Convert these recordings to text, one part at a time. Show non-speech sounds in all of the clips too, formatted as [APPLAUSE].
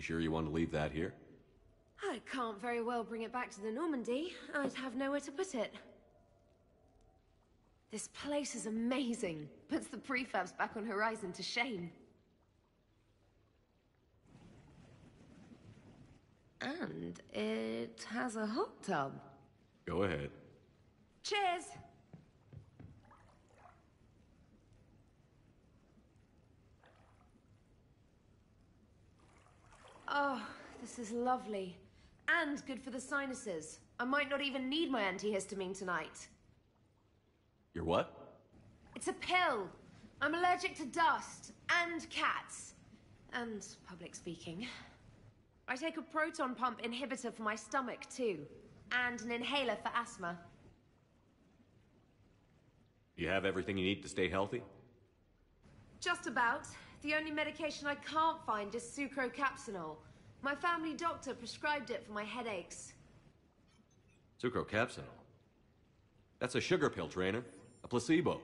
You sure you want to leave that here? I can't very well bring it back to the Normandy. I'd have nowhere to put it. This place is amazing. Puts the prefabs back on Horizon to shame. And it has a hot tub. Go ahead. Cheers! Oh, this is lovely. And good for the sinuses. I might not even need my antihistamine tonight. Your what? It's a pill. I'm allergic to dust and cats. And public speaking. I take a proton pump inhibitor for my stomach, too. And an inhaler for asthma. You have everything you need to stay healthy? Just about. The only medication I can't find is sucrocapsinol. My family doctor prescribed it for my headaches. Sucrocapsinol? That's a sugar pill, Traynor. A placebo.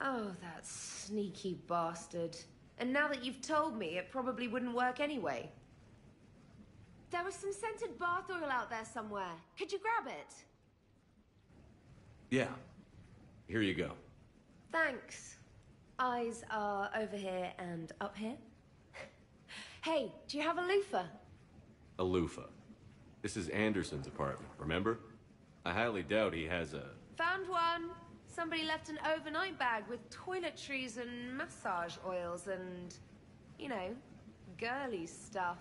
Oh, that sneaky bastard. And now that you've told me, it probably wouldn't work anyway. There was some scented bath oil out there somewhere. Could you grab it? Yeah. Here you go. Thanks. Eyes are over here and up here. [LAUGHS] hey, do you have a loofah? A loofah. This is Anderson's apartment, remember? I highly doubt he has a... Found one. Somebody left an overnight bag with toiletries and massage oils and, you know, girly stuff.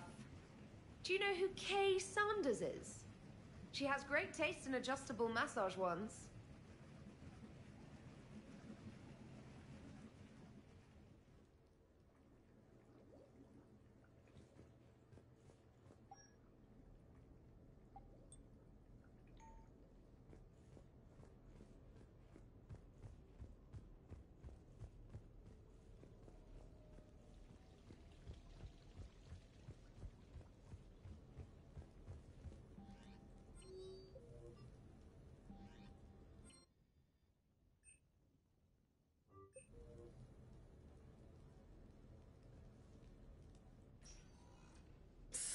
Do you know who Kay Sanders is? She has great taste in adjustable massage ones.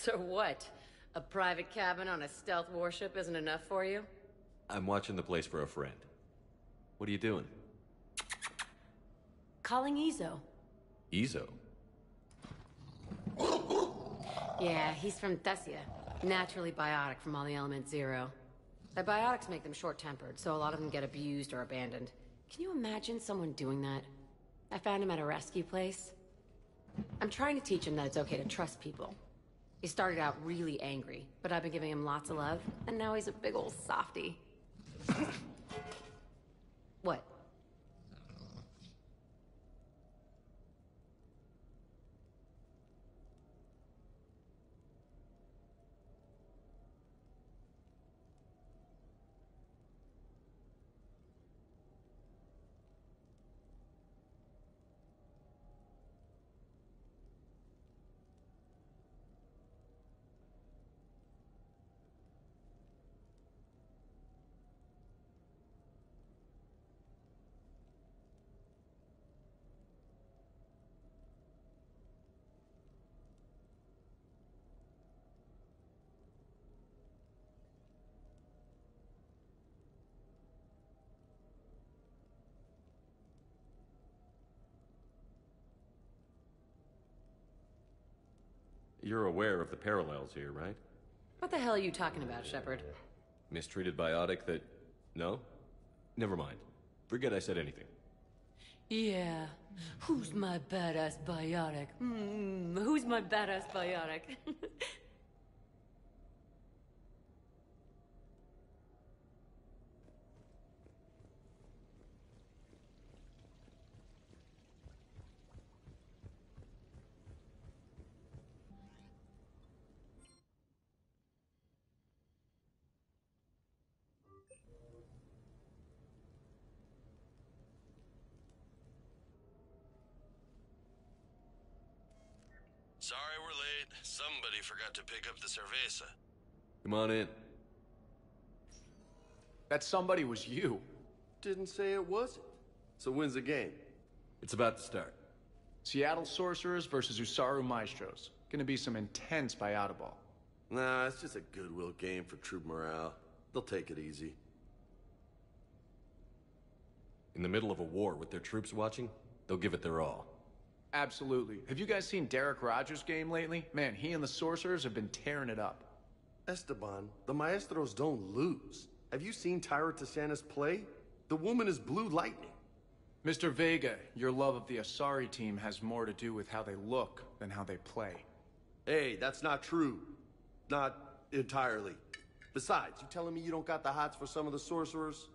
So what? A private cabin on a stealth warship isn't enough for you? I'm watching the place for a friend. What are you doing? Calling Izo. Ezo? Yeah, he's from Thessia. Naturally biotic from all the element zero. The biotics make them short-tempered, so a lot of them get abused or abandoned. Can you imagine someone doing that? I found him at a rescue place. I'm trying to teach him that it's okay to trust people. He started out really angry, but I've been giving him lots of love, and now he's a big old softy. what? You're aware of the parallels here, right? What the hell are you talking about, Shepard? Mistreated biotic that... No? Never mind. Forget I said anything. Yeah. Who's my badass biotic? Hmm, who's my badass biotic? [LAUGHS] Sorry we're late. Somebody forgot to pick up the cerveza. Come on in. That somebody was you. Didn't say it wasn't. So when's the game? It's about to start. Seattle Sorcerers versus Asari Maestros. Gonna be some intense biota ball. Nah, it's just a goodwill game for troop morale. They'll take it easy. In the middle of a war with their troops watching, they'll give it their all. Absolutely. Have you guys seen Derek Rogers' game lately? Man, he and the Sorcerers have been tearing it up. Esteban, the Maestros don't lose. Have you seen Tyra Tassanis play? The woman is blue lightning. Mr. Vega, your love of the Asari team has more to do with how they look than how they play. Hey, that's not true. Not entirely. Besides, you telling me you don't got the hots for some of the sorcerers?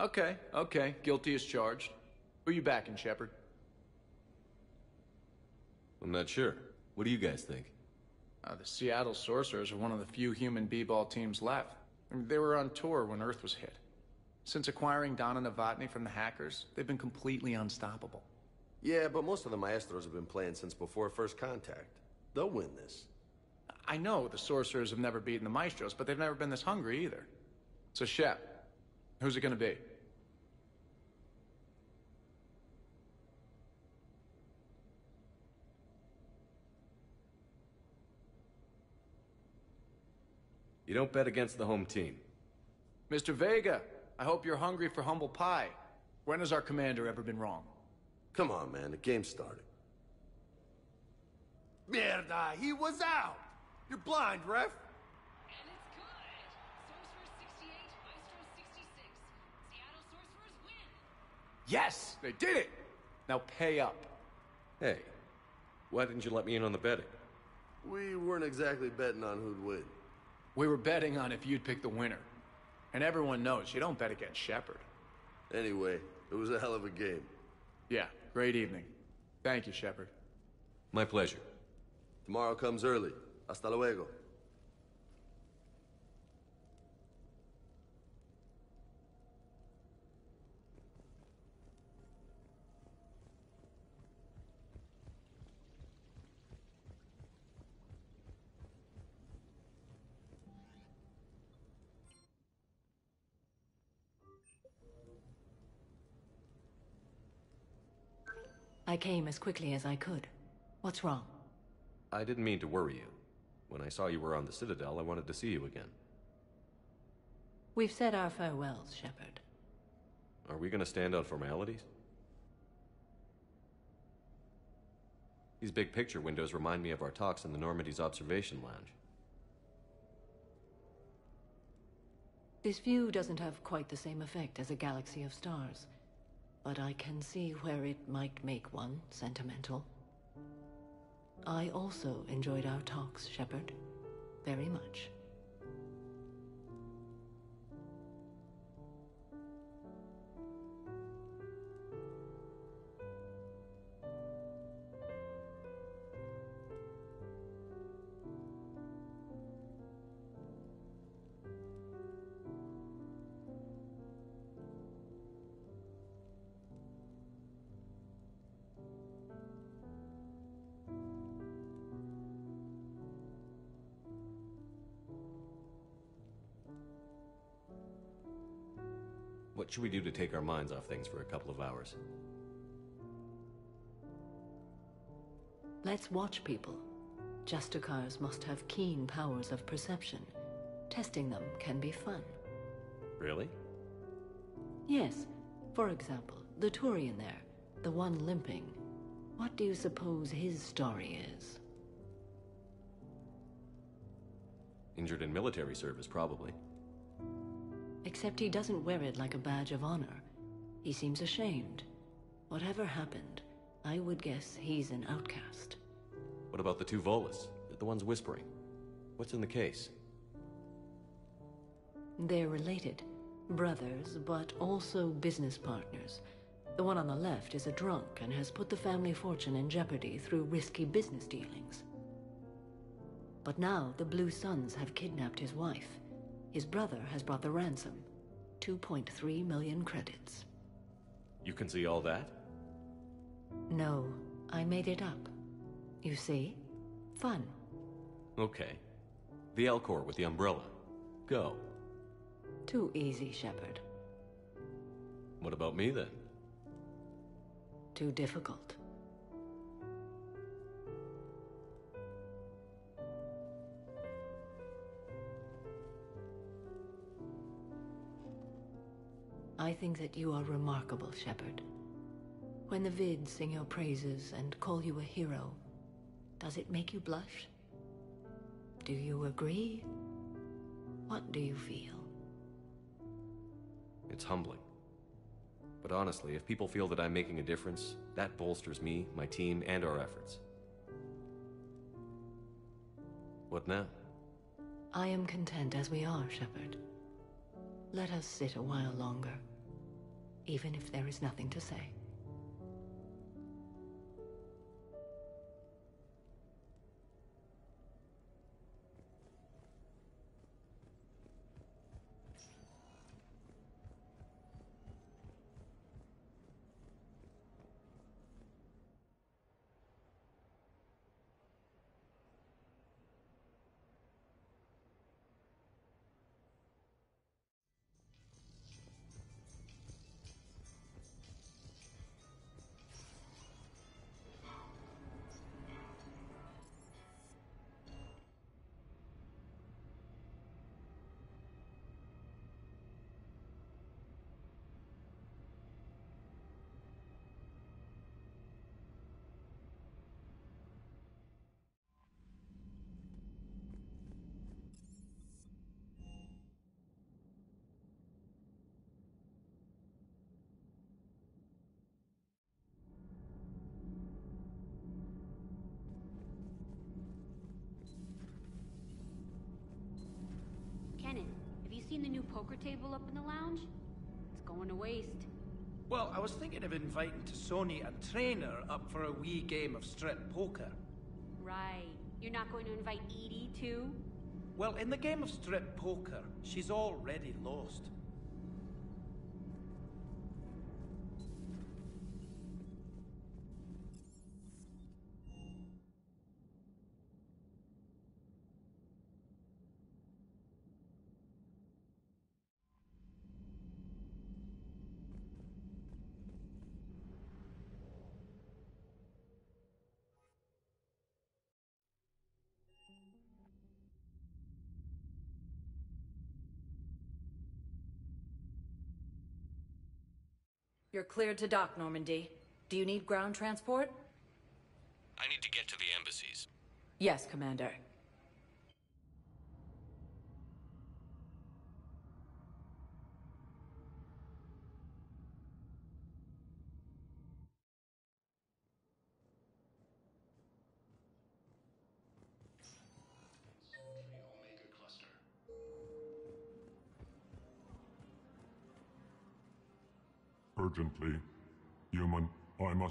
Okay, okay. Guilty as charged. Who you backing, Shepard? I'm not sure. What do you guys think? Uh, the Seattle Sorcerers are one of the few human b-ball teams left. I mean, they were on tour when Earth was hit. Since acquiring Donna Novotny from the hackers, they've been completely unstoppable. Yeah, but most of the Maestros have been playing since before first contact. They'll win this. I know the Sorcerers have never beaten the Maestros, but they've never been this hungry either. So, Shep, who's it gonna be? You don't bet against the home team. Mr. Vega, I hope you're hungry for humble pie. When has our commander ever been wrong? Come on, man, the game started. Mierda, he was out! You're blind, ref! And it's good. Sorcerers 68, Maestro 66. Seattle Sorcerers win. Yes, they did it! Now pay up. Hey, why didn't you let me in on the betting? We weren't exactly betting on who'd win. We were betting on if you'd pick the winner. And everyone knows you don't bet against Shepard. Anyway, it was a hell of a game. Yeah, great evening. Thank you, Shepard. My pleasure. Tomorrow comes early. Hasta luego. I came as quickly as I could. What's wrong? I didn't mean to worry you. When I saw you were on the Citadel, I wanted to see you again. We've said our farewells, Shepard. Are we gonna stand on formalities? These big picture windows remind me of our talks in the Normandy's observation lounge. This view doesn't have quite the same effect as a galaxy of stars, but I can see where it might make one sentimental. I also enjoyed our talks, Shepard. Very much. What should we do to take our minds off things for a couple of hours? Let's watch people. Justicars must have keen powers of perception. Testing them can be fun. Really? Yes. For example, the Turian there, the one limping. What do you suppose his story is? Injured in military service, probably. Except he doesn't wear it like a badge of honor. He seems ashamed. Whatever happened, I would guess he's an outcast. What about the two Volus? The ones whispering? What's in the case? They're related. Brothers, but also business partners. The one on the left is a drunk and has put the family fortune in jeopardy through risky business dealings. But now the Blue Suns have kidnapped his wife. His brother has brought the ransom. 2.3 million credits. You can see all that? No, I made it up. You see? Fun. Okay. The Elcor with the umbrella. Go. Too easy, Shepard. What about me then? Too difficult. I think that you are remarkable, Shepard. When the vids sing your praises and call you a hero, does it make you blush? Do you agree? What do you feel? It's humbling. But honestly, if people feel that I'm making a difference, that bolsters me, my team, and our efforts. What now? I am content as we are, Shepard. Let us sit a while longer, even if there is nothing to say. Seen the new poker table up in the lounge? It's going to waste. Well, I was thinking of inviting to Sony a Traynor up for a wee game of strip poker. Right. You're not going to invite EDI, too? Well, in the game of strip poker, she's already lost. You're cleared to dock, Normandy. Do you need ground transport? I need to get to the embassies. Yes, Commander.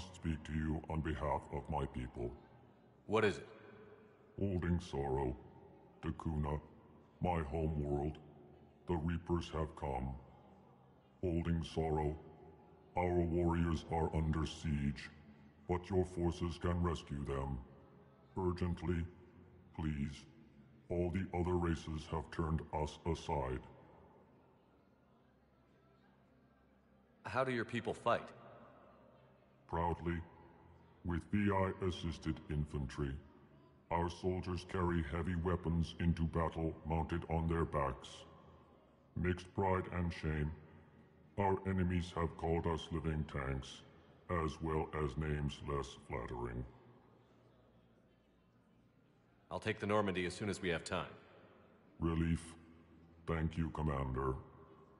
Must speak to you on behalf of my people. What is it? Holding sorrow. Dekuuna, my home world. The Reapers have come. Holding sorrow. Our warriors are under siege, but your forces can rescue them. Urgently, please. All the other races have turned us aside. How do your people fight? Proudly, with VI-assisted infantry. Our soldiers carry heavy weapons into battle mounted on their backs. Mixed pride and shame, our enemies have called us living tanks, as well as names less flattering. I'll take the Normandy as soon as we have time. Relief. Thank you, Commander.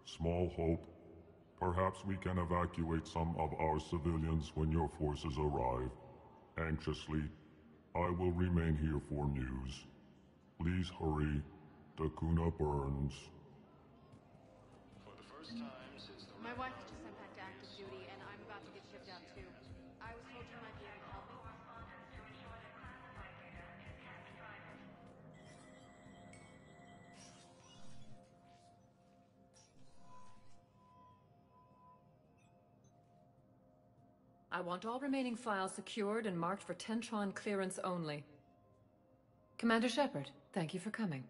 Small hope. Perhaps we can evacuate some of our civilians when your forces arrive. Anxiously, I will remain here for news. Please hurry. Dekuuna burns. For the first time since the My wife I want all remaining files secured and marked for Tentron clearance only. Commander Shepard, thank you for coming.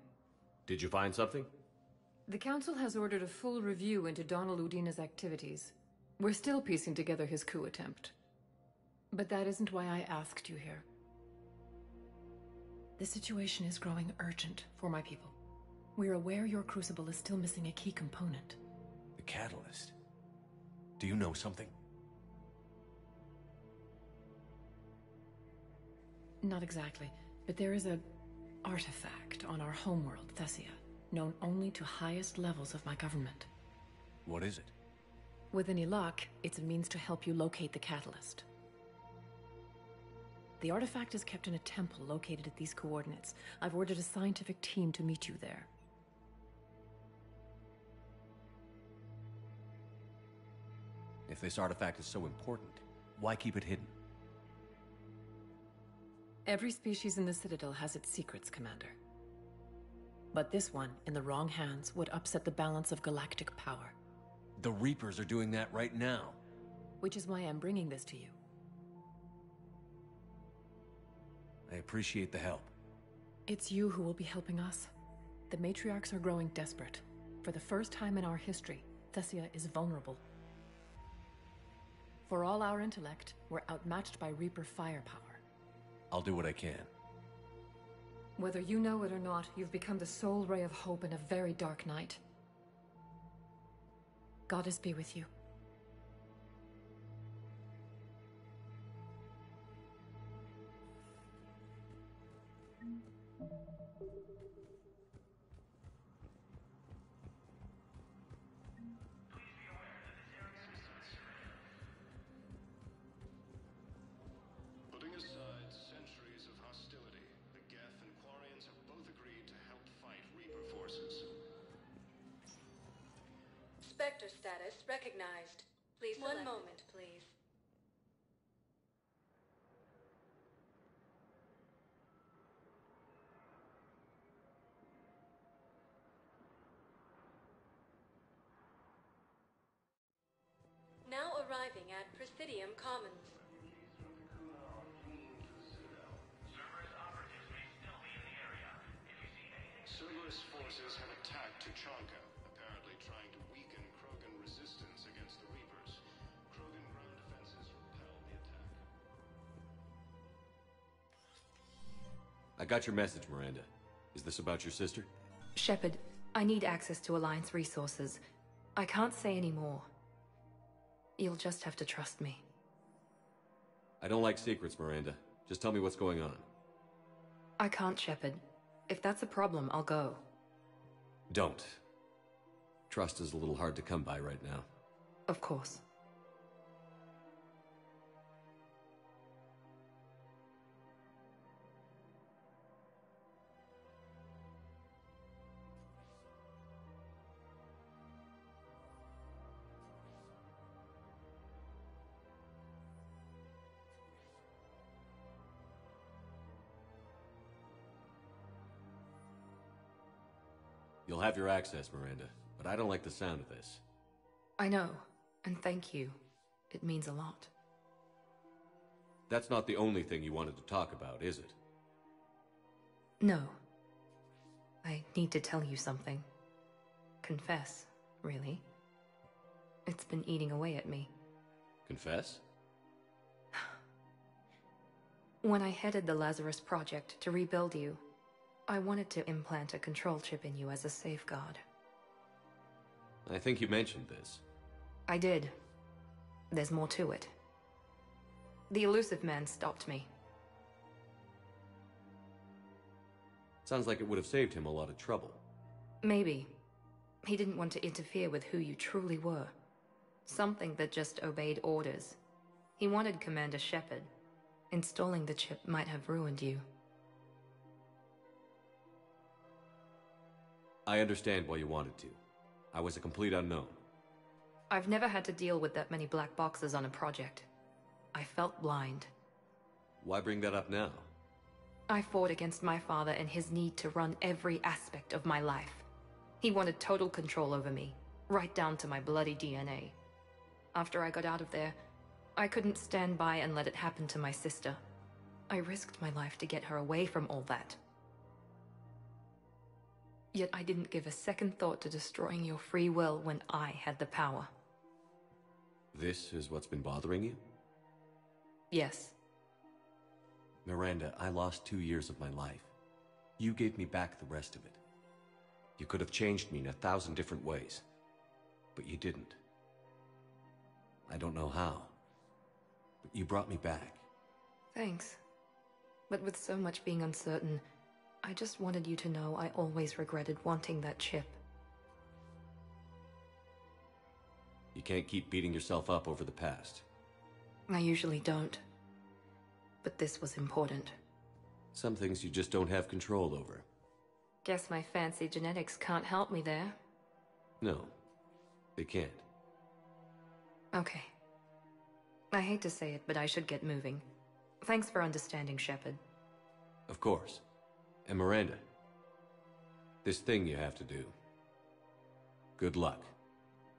Did you find something? The Council has ordered a full review into Donald Udina's activities. We're still piecing together his coup attempt. But that isn't why I asked you here. The situation is growing urgent for my people. We're aware your crucible is still missing a key component. The catalyst. Do you know something? Not exactly, but there is a artifact on our homeworld, Thessia, known only to highest levels of my government. What is it? With any luck, it's a means to help you locate the catalyst. The artifact is kept in a temple located at these coordinates. I've ordered a scientific team to meet you there. If this artifact is so important, why keep it hidden? Every species in the Citadel has its secrets, Commander. But this one, in the wrong hands, would upset the balance of galactic power. The Reapers are doing that right now. Which is why I'm bringing this to you. I appreciate the help. It's you who will be helping us. The matriarchs are growing desperate. For the first time in our history, Thessia is vulnerable. For all our intellect, we're outmatched by Reaper firepower. I'll do what I can. Whether you know it or not, you've become the sole ray of hope in a very dark night. Goddess be with you. Arriving at Presidium Commons. Cerberus forces have attacked Tuchanka, apparently trying to weaken Krogan resistance against the Reapers. Krogan ground defenses repelled the attack. I got your message, Miranda. Is this about your sister? Shepard, I need access to Alliance resources. I can't say any more. You'll just have to trust me. I don't like secrets, Miranda. Just tell me what's going on. I can't, Shepard. If that's a problem, I'll go. Don't. Trust is a little hard to come by right now. Of course. You'll have your access, Miranda, but I don't like the sound of this. I know, and thank you. It means a lot. That's not the only thing you wanted to talk about, is it? No. I need to tell you something. Confess, really. It's been eating away at me. Confess? [SIGHS] When I headed the Lazarus Project to rebuild you, I wanted to implant a control chip in you as a safeguard. I think you mentioned this. I did. There's more to it. The Illusive Man stopped me. Sounds like it would have saved him a lot of trouble. Maybe. He didn't want to interfere with who you truly were. Something that just obeyed orders. He wanted Commander Shepard. Installing the chip might have ruined you. I understand why you wanted to. I was a complete unknown. I've never had to deal with that many black boxes on a project. I felt blind. Why bring that up now? I fought against my father and his need to run every aspect of my life. He wanted total control over me, right down to my bloody DNA. After I got out of there, I couldn't stand by and let it happen to my sister. I risked my life to get her away from all that. Yet I didn't give a second thought to destroying your free will when I had the power. This is what's been bothering you? Yes. Miranda, I lost two years of my life. You gave me back the rest of it. You could have changed me in a thousand different ways, but you didn't. I don't know how. But you brought me back. Thanks. But with so much being uncertain, I just wanted you to know I always regretted wanting that chip. You can't keep beating yourself up over the past. I usually don't. But this was important. Some things you just don't have control over. Guess my fancy genetics can't help me there. No, they can't. Okay. I hate to say it, but I should get moving. Thanks for understanding, Shepard. Of course. And Miranda, this thing you have to do. Good luck.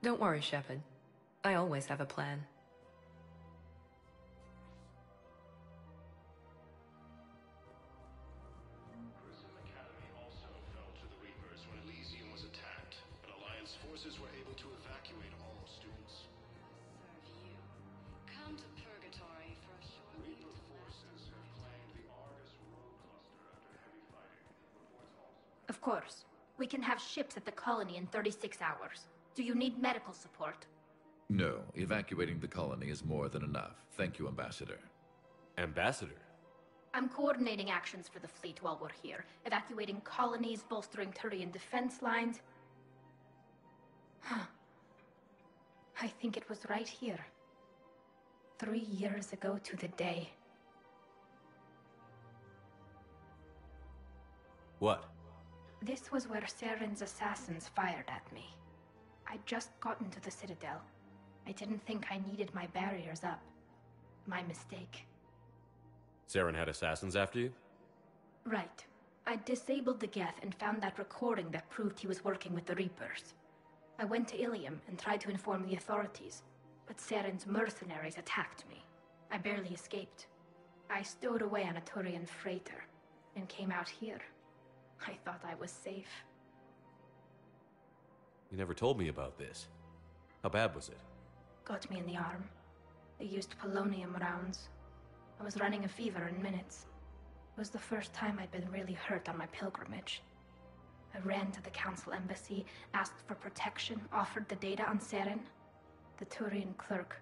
Don't worry, Shepard. I always have a plan. Ships at the colony in 36 hours. Do you need medical support? No, evacuating the colony is more than enough. Thank you, Ambassador. Ambassador? I'm coordinating actions for the fleet while we're here, evacuating colonies, bolstering Turian defense lines. Huh. I think it was right here. Three years ago to the day. What? This was where Saren's assassins fired at me. I'd just gotten to the Citadel. I didn't think I needed my barriers up. My mistake. Saren had assassins after you? Right. I disabled the Geth and found that recording that proved he was working with the Reapers. I went to Ilium and tried to inform the authorities, but Saren's mercenaries attacked me. I barely escaped. I stowed away on a Turian freighter and came out here. I thought I was safe. You never told me about this. How bad was it? Got me in the arm. They used polonium rounds. I was running a fever in minutes. It was the first time I'd been really hurt on my pilgrimage. I ran to the council embassy, asked for protection, offered the data on Saren. The Turian clerk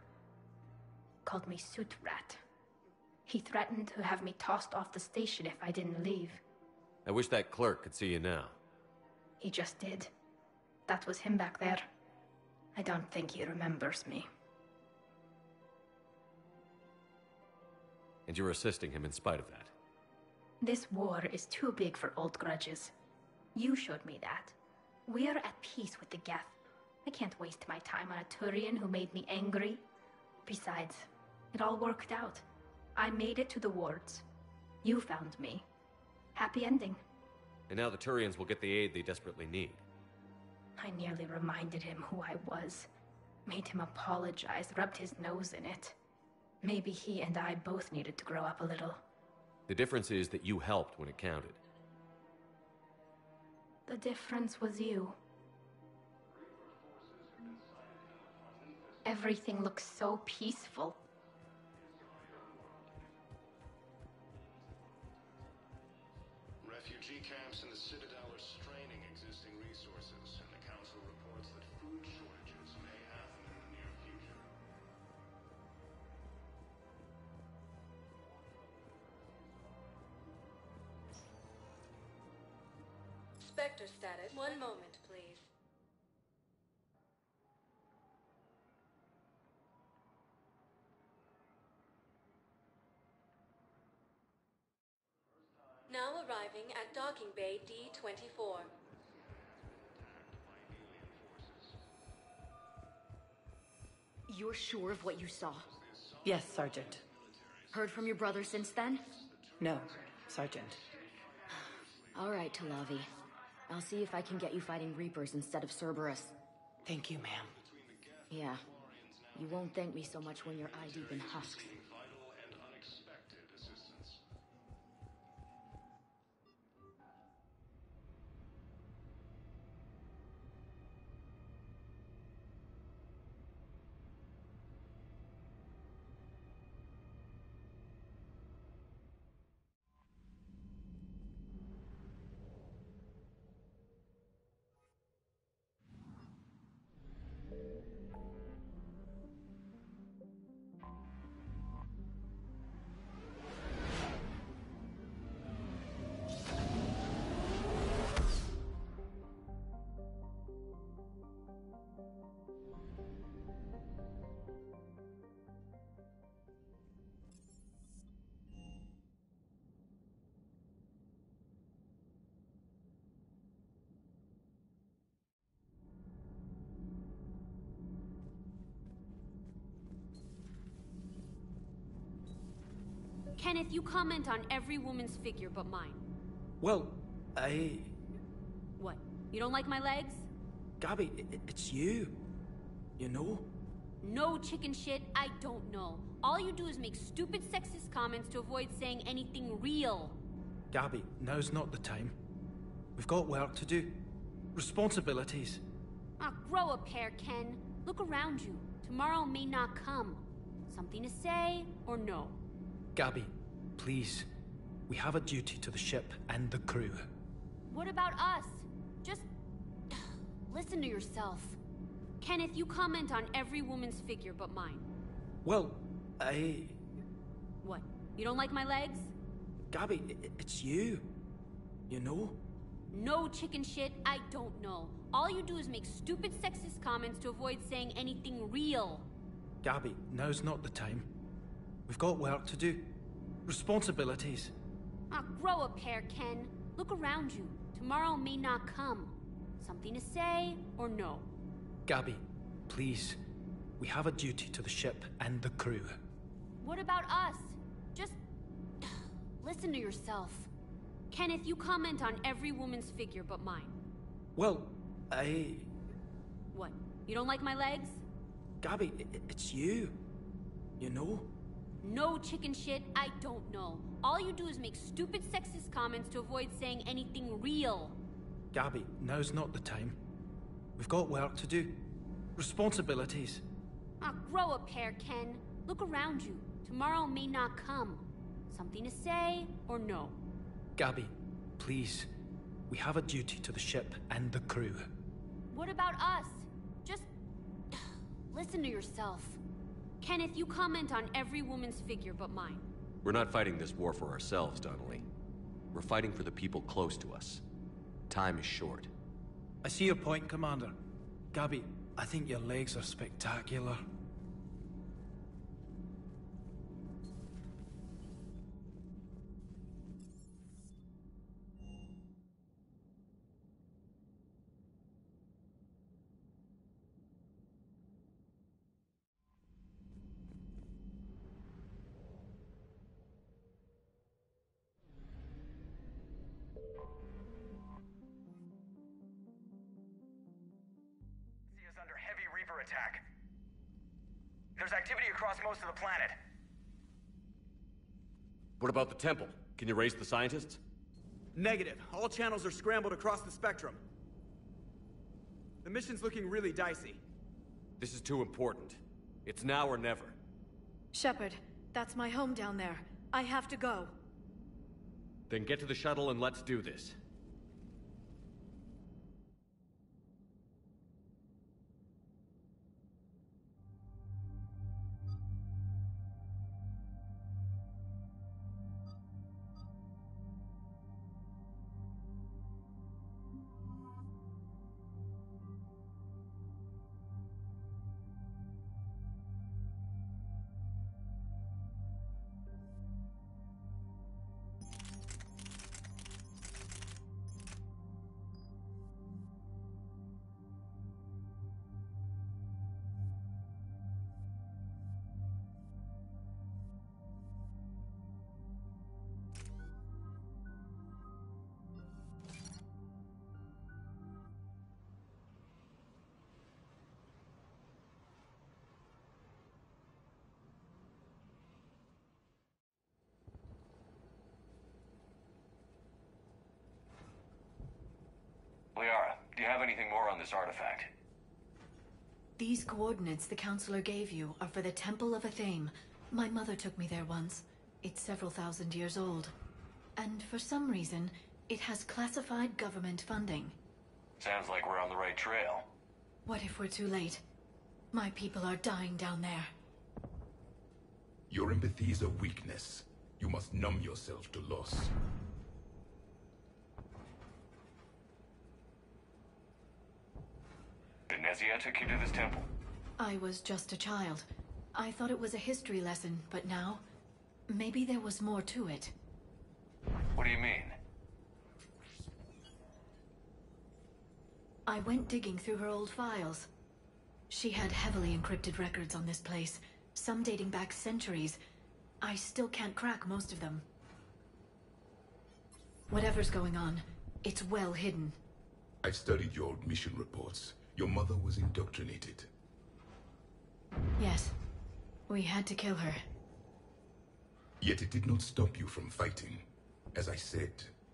called me Soot Rat. He threatened to have me tossed off the station if I didn't leave. I wish that clerk could see you now. He just did. That was him back there. I don't think he remembers me. And you're assisting him in spite of that. This war is too big for old grudges. You showed me that. We're at peace with the Geth. I can't waste my time on a Turian who made me angry. Besides, it all worked out. I made it to the wards. You found me. Happy ending. And now the Turians will get the aid they desperately need. I nearly reminded him who I was. Made him apologize, rubbed his nose in it. Maybe he and I both needed to grow up a little. The difference is that you helped when it counted. The difference was you. Everything looks so peaceful. Now arriving at docking bay D24. You're sure of what you saw? Yes, Sergeant. Heard from your brother since then? No, Sergeant. All right, Talavi. I'll see if I can get you fighting Reapers instead of Cerberus. Thank you, ma'am. Yeah. You won't thank me so much when you're eye deep in husks. Kenneth, you comment on every woman's figure but mine. Well, I... What? You don't like my legs? Gabby, it's you. You know? No chicken shit, I don't know. All you do is make stupid sexist comments to avoid saying anything real. Gabby, now's not the time. We've got work to do. Responsibilities. Ah, grow a pair, Ken. Look around you. Tomorrow may not come. Something to say or no? Gabby, please. We have a duty to the ship and the crew. What about us? Just [SIGHS] listen to yourself. Kenneth, you comment on every woman's figure but mine. Well, I... What? You don't like my legs? Gabby, it's you. You know? No chicken shit, I don't know. All you do is make stupid sexist comments to avoid saying anything real. Gabby, now's not the time. We've got work to do. Responsibilities. Ah, grow a pair, Ken. Look around you. Tomorrow may not come. Something to say or no? Gabby, please. We have a duty to the ship and the crew. What about us? Just [SIGHS] listen to yourself. Kenneth, you comment on every woman's figure but mine. Well, I... What? You don't like my legs? Gabby, it's you. You know? No chicken shit, I don't know. All you do is make stupid sexist comments to avoid saying anything real. Gabby, now's not the time. We've got work to do. Responsibilities. Ah, grow a pair, Ken. Look around you. Tomorrow may not come. Something to say or no? Gabby, please. We have a duty to the ship and the crew. What about us? Just [SIGHS] listen to yourself. Kenneth, you comment on every woman's figure but mine. We're not fighting this war for ourselves, Donnelly. We're fighting for the people close to us. Time is short. I see your point, Commander. Gabby, I think your legs are spectacular. Across most of the planet. What about the temple? Can you raise the scientists? Negative. All channels are scrambled across the spectrum. The mission's looking really dicey. This is too important. It's now or never. Shepard, that's my home down there. I have to go. Then get to the shuttle and let's do this. Have anything more on this artifact? These coordinates the counselor gave you are for the Temple of Athame. My mother took me there once. It's several thousand years old. And for some reason, it has classified government funding. Sounds like we're on the right trail. What if we're too late? My people are dying down there. Your empathy is a weakness. You must numb yourself to loss. Benezia took you to this temple? I was just a child. I thought it was a history lesson, but now... Maybe there was more to it. What do you mean? I went digging through her old files. She had heavily encrypted records on this place, some dating back centuries. I still can't crack most of them. Whatever's going on, it's well hidden. I've studied your old mission reports. Your mother was indoctrinated. Yes. We had to kill her. Yet it did not stop you from fighting. As I said,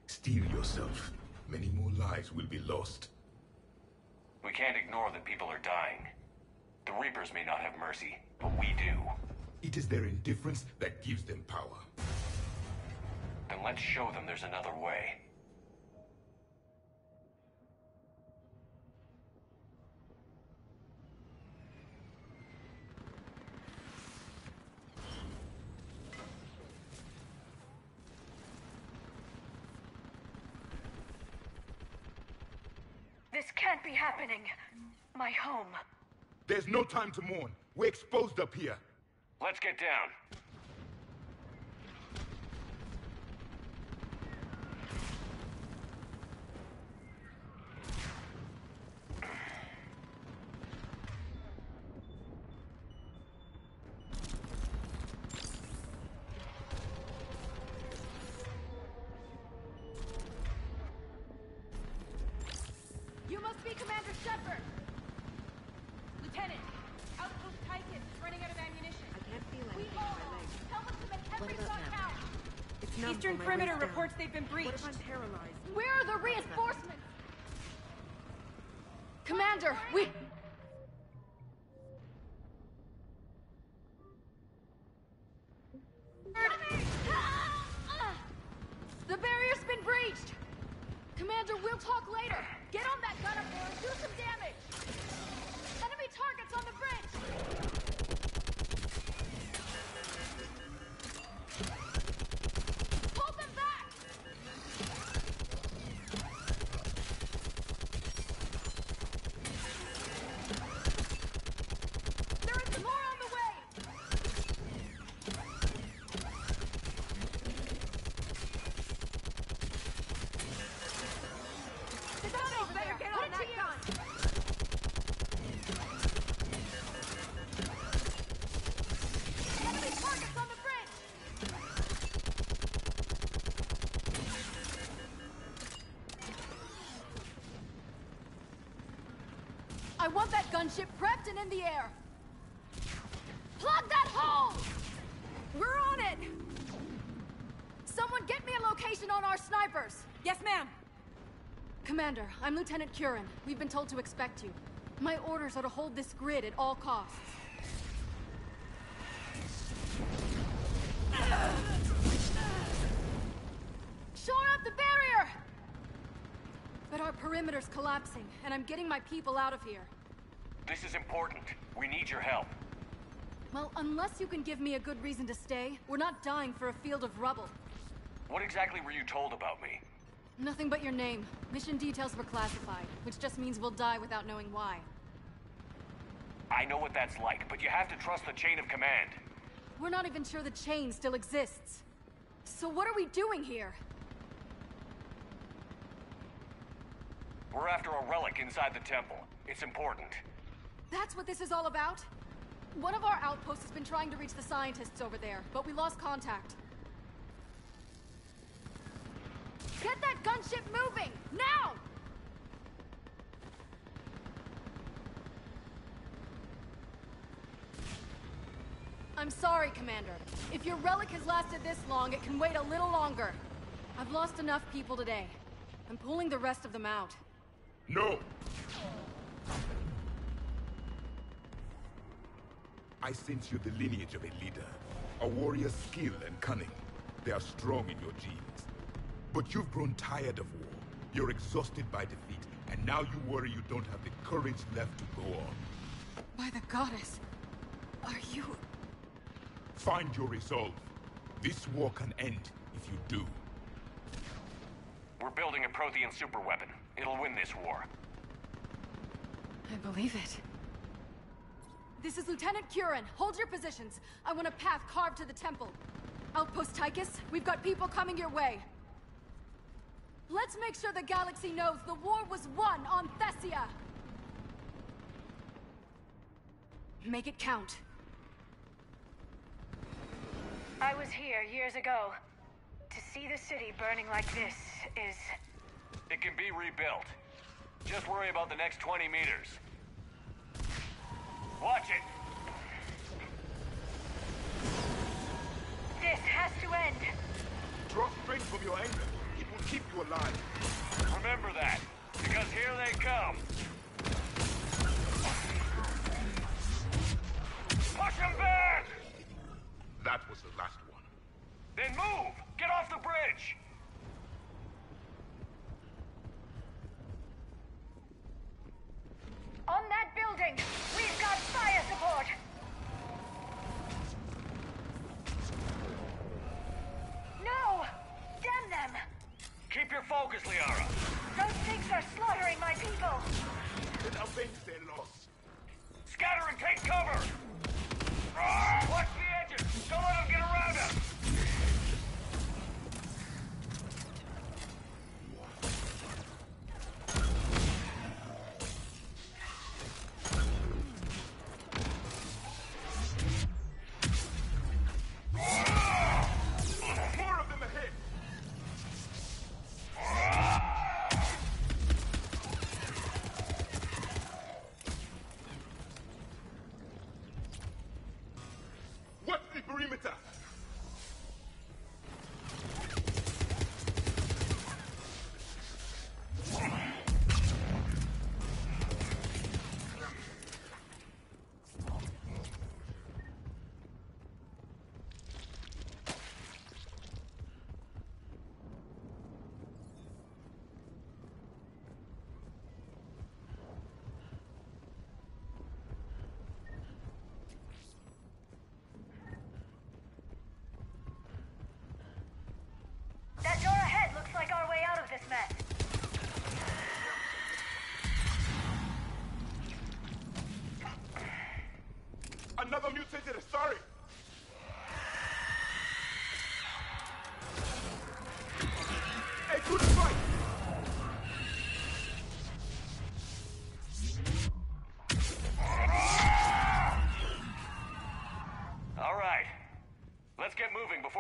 steel yourself. Many more lives will be lost. We can't ignore that people are dying. The Reapers may not have mercy, but we do. It is their indifference that gives them power. Then let's show them there's another way. Can't be happening. My home. There's no time to mourn. We're exposed up here. Let's get down. Want that gunship prepped and in the air! Plug that hole! We're on it! Someone get me a location on our snipers! Yes, ma'am! Commander, I'm Lieutenant Curran. We've been told to expect you. My orders are to hold this grid at all costs. Shore up the barrier! But our perimeter's collapsing, and I'm getting my people out of here. This is important. We need your help. Well, unless you can give me a good reason to stay, we're not dying for a field of rubble. What exactly were you told about me? Nothing but your name. Mission details were classified, which just means we'll die without knowing why. I know what that's like, but you have to trust the chain of command. We're not even sure the chain still exists. So what are we doing here? We're after a relic inside the temple. It's important. That's what this is all about? One of our outposts has been trying to reach the scientists over there, but we lost contact. Get that gunship moving! Now! I'm sorry, Commander. If your relic has lasted this long, it can wait a little longer. I've lost enough people today. I'm pulling the rest of them out. No! I sense you're the lineage of a leader. A warrior's skill and cunning. They are strong in your genes. But you've grown tired of war. You're exhausted by defeat, and now you worry you don't have the courage left to go on. By the goddess, are you... Find your resolve. This war can end if you do. We're building a Prothean superweapon. It'll win this war. I believe it. This is Lieutenant Curran. Hold your positions. I want a path carved to the temple. Outpost Tychus, we've got people coming your way. Let's make sure the galaxy knows the war was won on Thessia! Make it count. I was here years ago. To see the city burning like this is... It can be rebuilt. Just worry about the next 20 meters. Watch it! This has to end. Draw strength from your anger. It will keep you alive. Remember that, because here they come. Push them back! That was the last one. Then move! Get off the bridge! On that building, we've got fire support. No! Damn them! Keep your focus, Liara. Those things are slaughtering my people. Then avenge their loss. Scatter and take cover! Watch the edges! Don't let them get around us!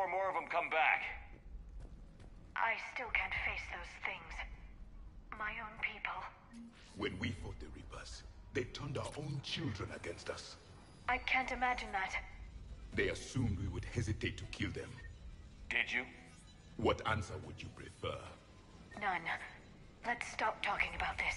Before more of them come back. I still can't face those things. My own people. When we fought the Reapers, they turned our own children against us. I can't imagine that. They assumed we would hesitate to kill them. Did you? What answer would you prefer? None. Let's stop talking about this.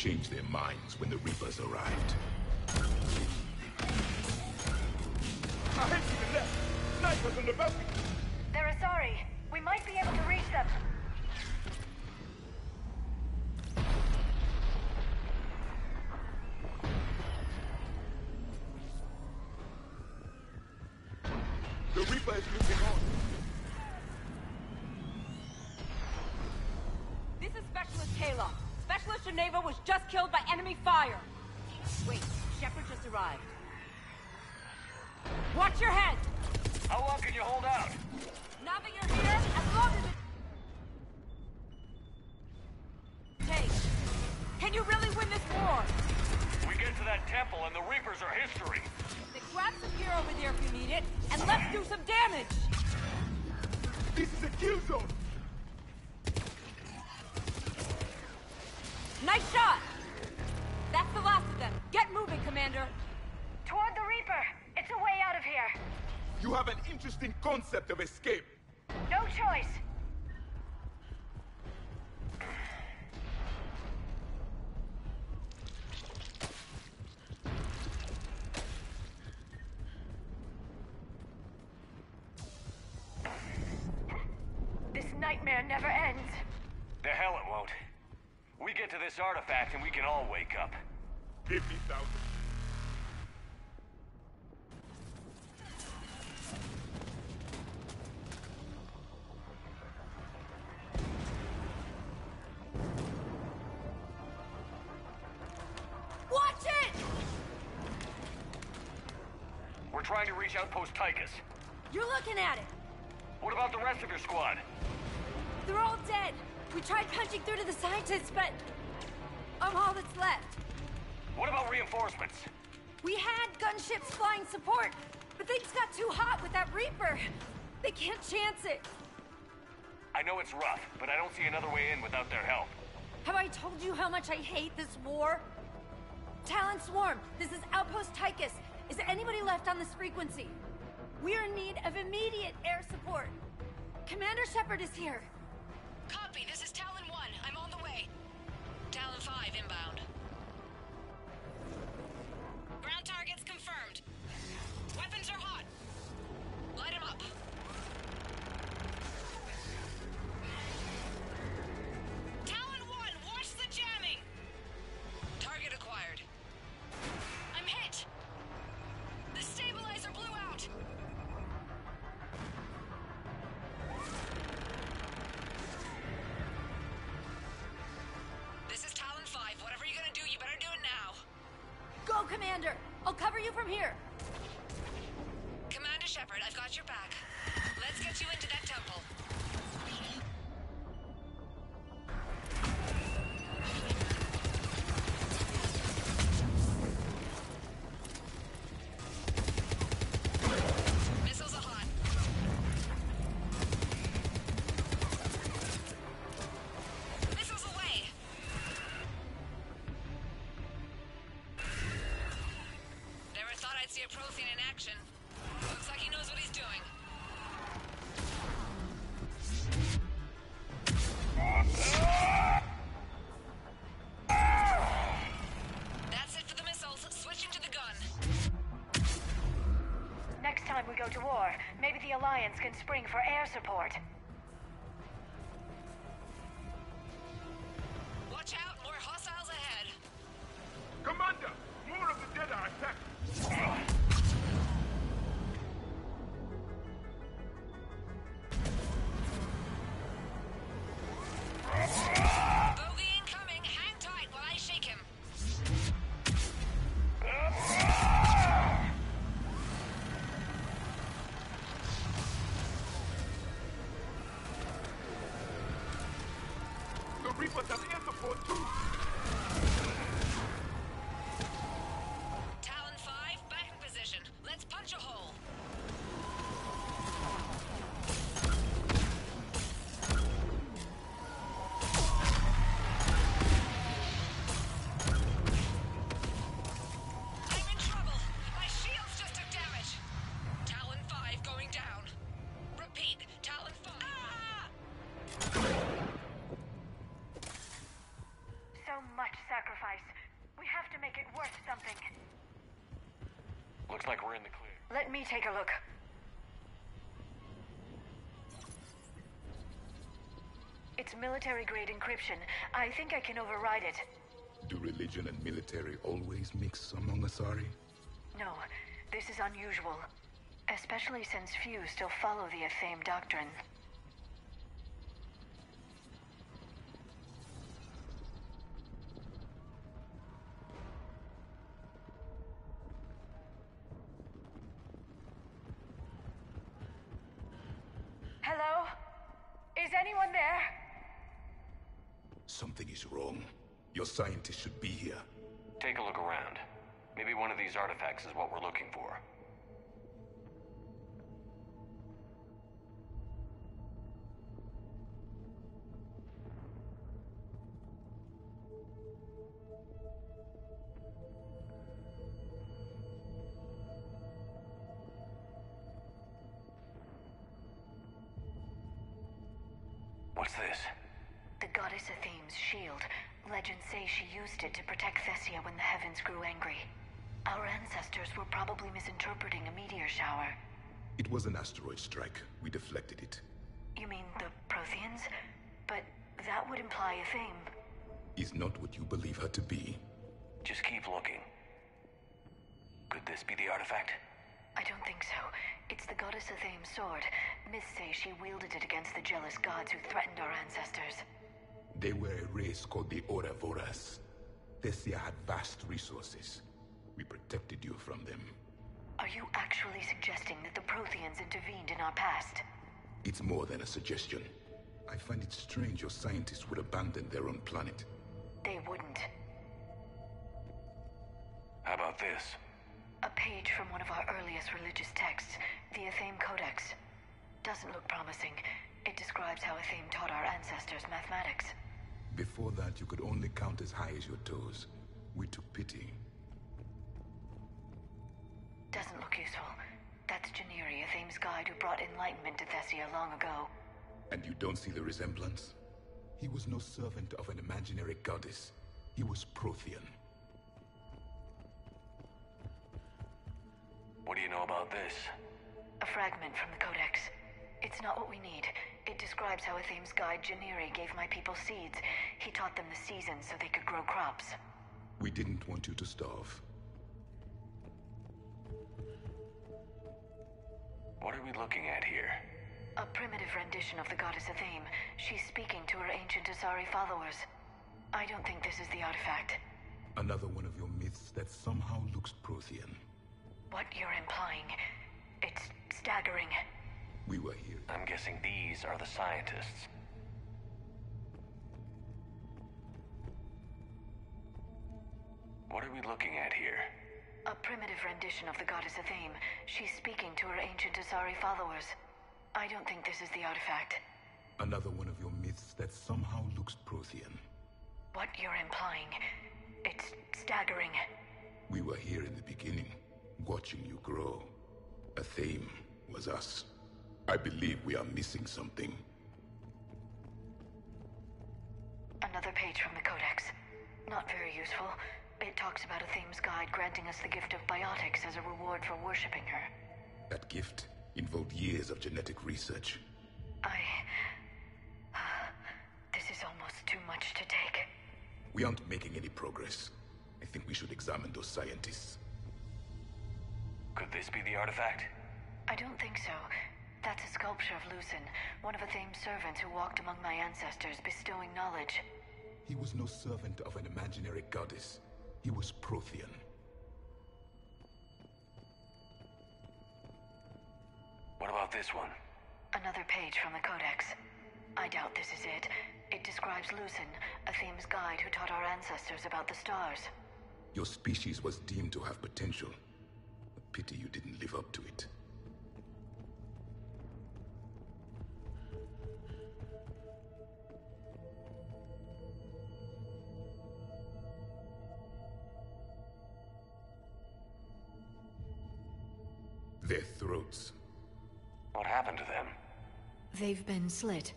Changed their minds when the Reapers arrived. Ahead to the left! Snipers on the! Fire. Wait, Shepard just arrived. Watch your head! How long can you hold out? Now that you're here, as long as it takes. Can you really win this war? We get to that temple and the Reapers are history. Then grab some gear over there if you need it, and let's do some damage! This is a kill zone! Nice shot! That's the last of them. Get moving, Commander. Toward the Reaper! It's a way out of here! You have an interesting concept of escape. No choice! This nightmare never ends. The hell it won't. We get to this artifact and we can all wake up. 50,000. Watch it! We're trying to reach Outpost Tychus. You're looking at it. What about the rest of your squad? They're all dead. We tried punching through to the scientists, but I'm all that's left. What about reinforcements? We had gunships flying support, but things got too hot with that Reaper. They can't chance it. I know it's rough, but I don't see another way in without their help. Have I told you how much I hate this war? Talon Swarm, this is Outpost Tychus. Is anybody left on this frequency? We're in need of immediate air support. Commander Shepard is here. Copy, this is Talon 1. I'm on the way. Talon 5 inbound. See a in action. Looks like he knows what he's doing. That's it for the missiles. Switching to the gun. Next time we go to war, maybe the Alliance can spring for air support. Me take a look. It's military-grade encryption. I think I can override it. Do religion and military always mix among Asari? No, this is unusual. Especially since few still follow the Athame doctrine. She used it to protect Thessia when the heavens grew angry. Our ancestors were probably misinterpreting a meteor shower. It was an asteroid strike. We deflected it. You mean the Protheans? But that would imply Athame. Is not what you believe her to be. Just keep looking. Could this be the artifact? I don't think so. It's the goddess Athame's sword. Myths say she wielded it against the jealous gods who threatened our ancestors. They were a race called the Oravores. Thessia had vast resources. We protected you from them. Are you actually suggesting that the Protheans intervened in our past? It's more than a suggestion. I find it strange your scientists would abandon their own planet. They wouldn't. How about this? A page from one of our earliest religious texts, the Athame Codex. Doesn't look promising. It describes how Athame taught our ancestors mathematics. Before that, you could only count as high as your toes. We took pity. Doesn't look useful. That's Janiri, Athame's guide who brought enlightenment to Thessia long ago. And you don't see the resemblance? He was no servant of an imaginary goddess. He was Prothean. What do you know about this? A fragment from the Codex. It's not what we need. It describes how Athame's guide Janiri gave my people seeds. He taught them the seasons so they could grow crops. We didn't want you to starve. What are we looking at here? A primitive rendition of the goddess Athame. She's speaking to her ancient Asari followers. I don't think this is the artifact. Another one of your myths that somehow looks Prothean. What you're implying, it's staggering. We were here. I'm guessing these are the scientists. What are we looking at here? A primitive rendition of the goddess Athame. She's speaking to her ancient Asari followers. I don't think this is the artifact. Another one of your myths that somehow looks Prothean. What you're implying, it's staggering. We were here in the beginning, watching you grow. Athame was us. I believe we are missing something. Another page from the Codex. Not very useful. It talks about Athame's guide granting us the gift of biotics as a reward for worshipping her. That gift involved years of genetic research. I... [SIGHS] This is almost too much to take. We aren't making any progress. I think we should examine those scientists. Could this be the artifact? I don't think so. That's a sculpture of Lucen, one of Athame's servants who walked among my ancestors, bestowing knowledge. He was no servant of an imaginary goddess. He was Prothean. What about this one? Another page from the Codex. I doubt this is it. It describes Lucen, Athame's guide who taught our ancestors about the stars. Your species was deemed to have potential. A pity you didn't live up to it. Their throats. What happened to them? They've been slit.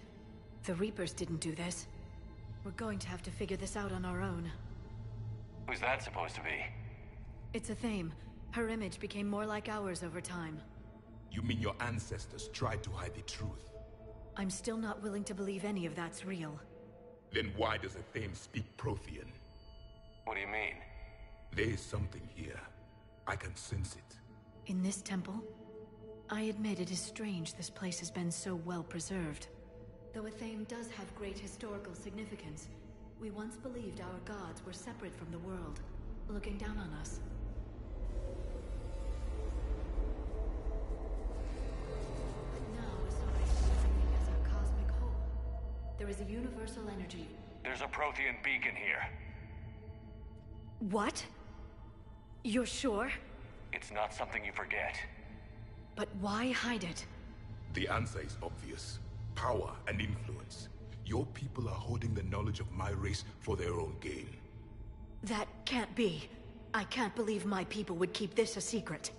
The Reapers didn't do this. We're going to have to figure this out on our own. Who's that supposed to be? It's a Athame. Her image became more like ours over time. You mean your ancestors tried to hide the truth? I'm still not willing to believe any of that's real. Then why does Athame speak Prothean? What do you mean? There is something here. I can sense it. In this temple? I admit it is strange this place has been so well preserved. Though Athame does have great historical significance, we once believed our gods were separate from the world, looking down on us. But now Asari is everything as a cosmic whole. There is a universal energy. There's a Prothean beacon here. What? You're sure? It's not something you forget. But why hide it? The answer is obvious. Power and influence. Your people are holding the knowledge of my race for their own gain. That can't be. I can't believe my people would keep this a secret.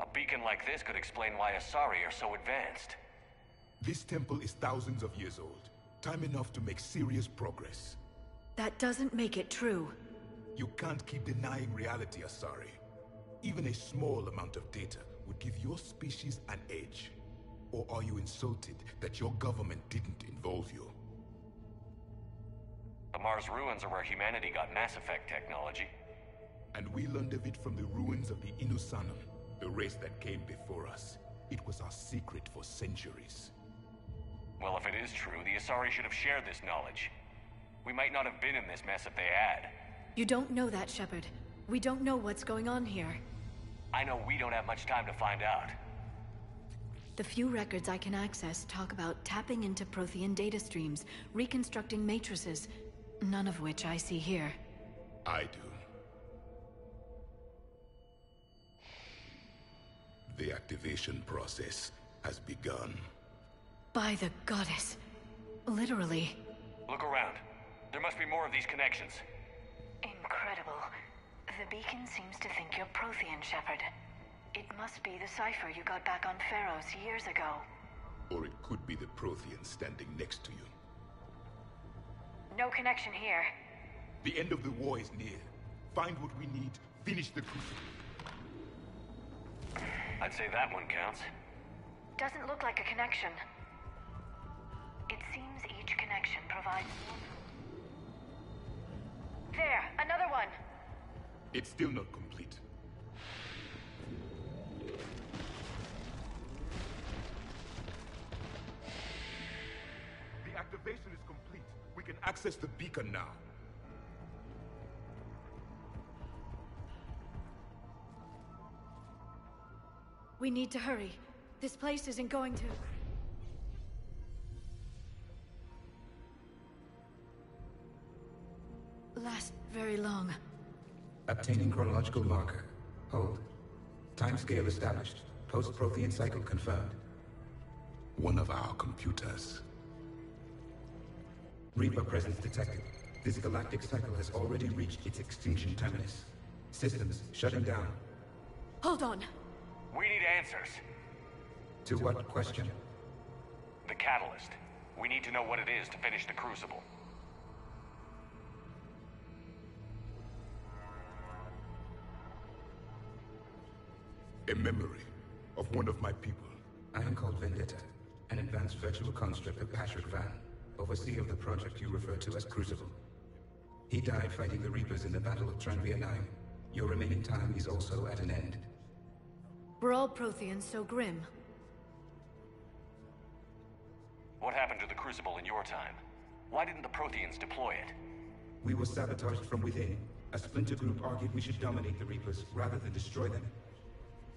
A beacon like this could explain why Asari are so advanced. This temple is thousands of years old. Time enough to make serious progress. That doesn't make it true. You can't keep denying reality, Asari. Even a small amount of data would give your species an edge. Or are you insulted that your government didn't involve you? The Mars ruins are where humanity got Mass Effect technology. And we learned of it from the ruins of the Inusannon, the race that came before us. It was our secret for centuries. Well, if it is true, the Asari should have shared this knowledge. We might not have been in this mess if they had. You don't know that, Shepard. We don't know what's going on here. I know we don't have much time to find out. The few records I can access talk about tapping into Prothean data streams, reconstructing matrices, none of which I see here. I do. The activation process has begun. By the goddess. Literally. Look around. There must be more of these connections. Incredible. The beacon seems to think you're Prothean, Shepard. It must be the cipher you got back on Feros years ago. Or it could be the Prothean standing next to you. No connection here. The end of the war is near. Find what we need, finish the crucible. I'd say that one counts. Doesn't look like a connection. It seems each connection provides... There, another one! It's still not complete. The activation is complete. We can access the beacon now. We need to hurry. This place isn't going to... last very long. Obtaining chronological marker. Hold. Timescale established. Post-Prothean cycle confirmed. One of our computers. Reaper presence detected. This galactic cycle has already reached its extinction terminus. Systems shutting down. Hold on. We need answers. To what question? The catalyst. We need to know what it is to finish the crucible. A memory of one of my people. I am called Vendetta, an advanced virtual construct of Patrick Van, overseer of the project you refer to as Crucible. He died fighting the Reapers in the Battle of Tranvia 9. Your remaining time is also at an end. Were all Protheans so grim? What happened to the Crucible in your time? Why didn't the Protheans deploy it? We were sabotaged from within. A splinter group argued we should dominate the Reapers rather than destroy them.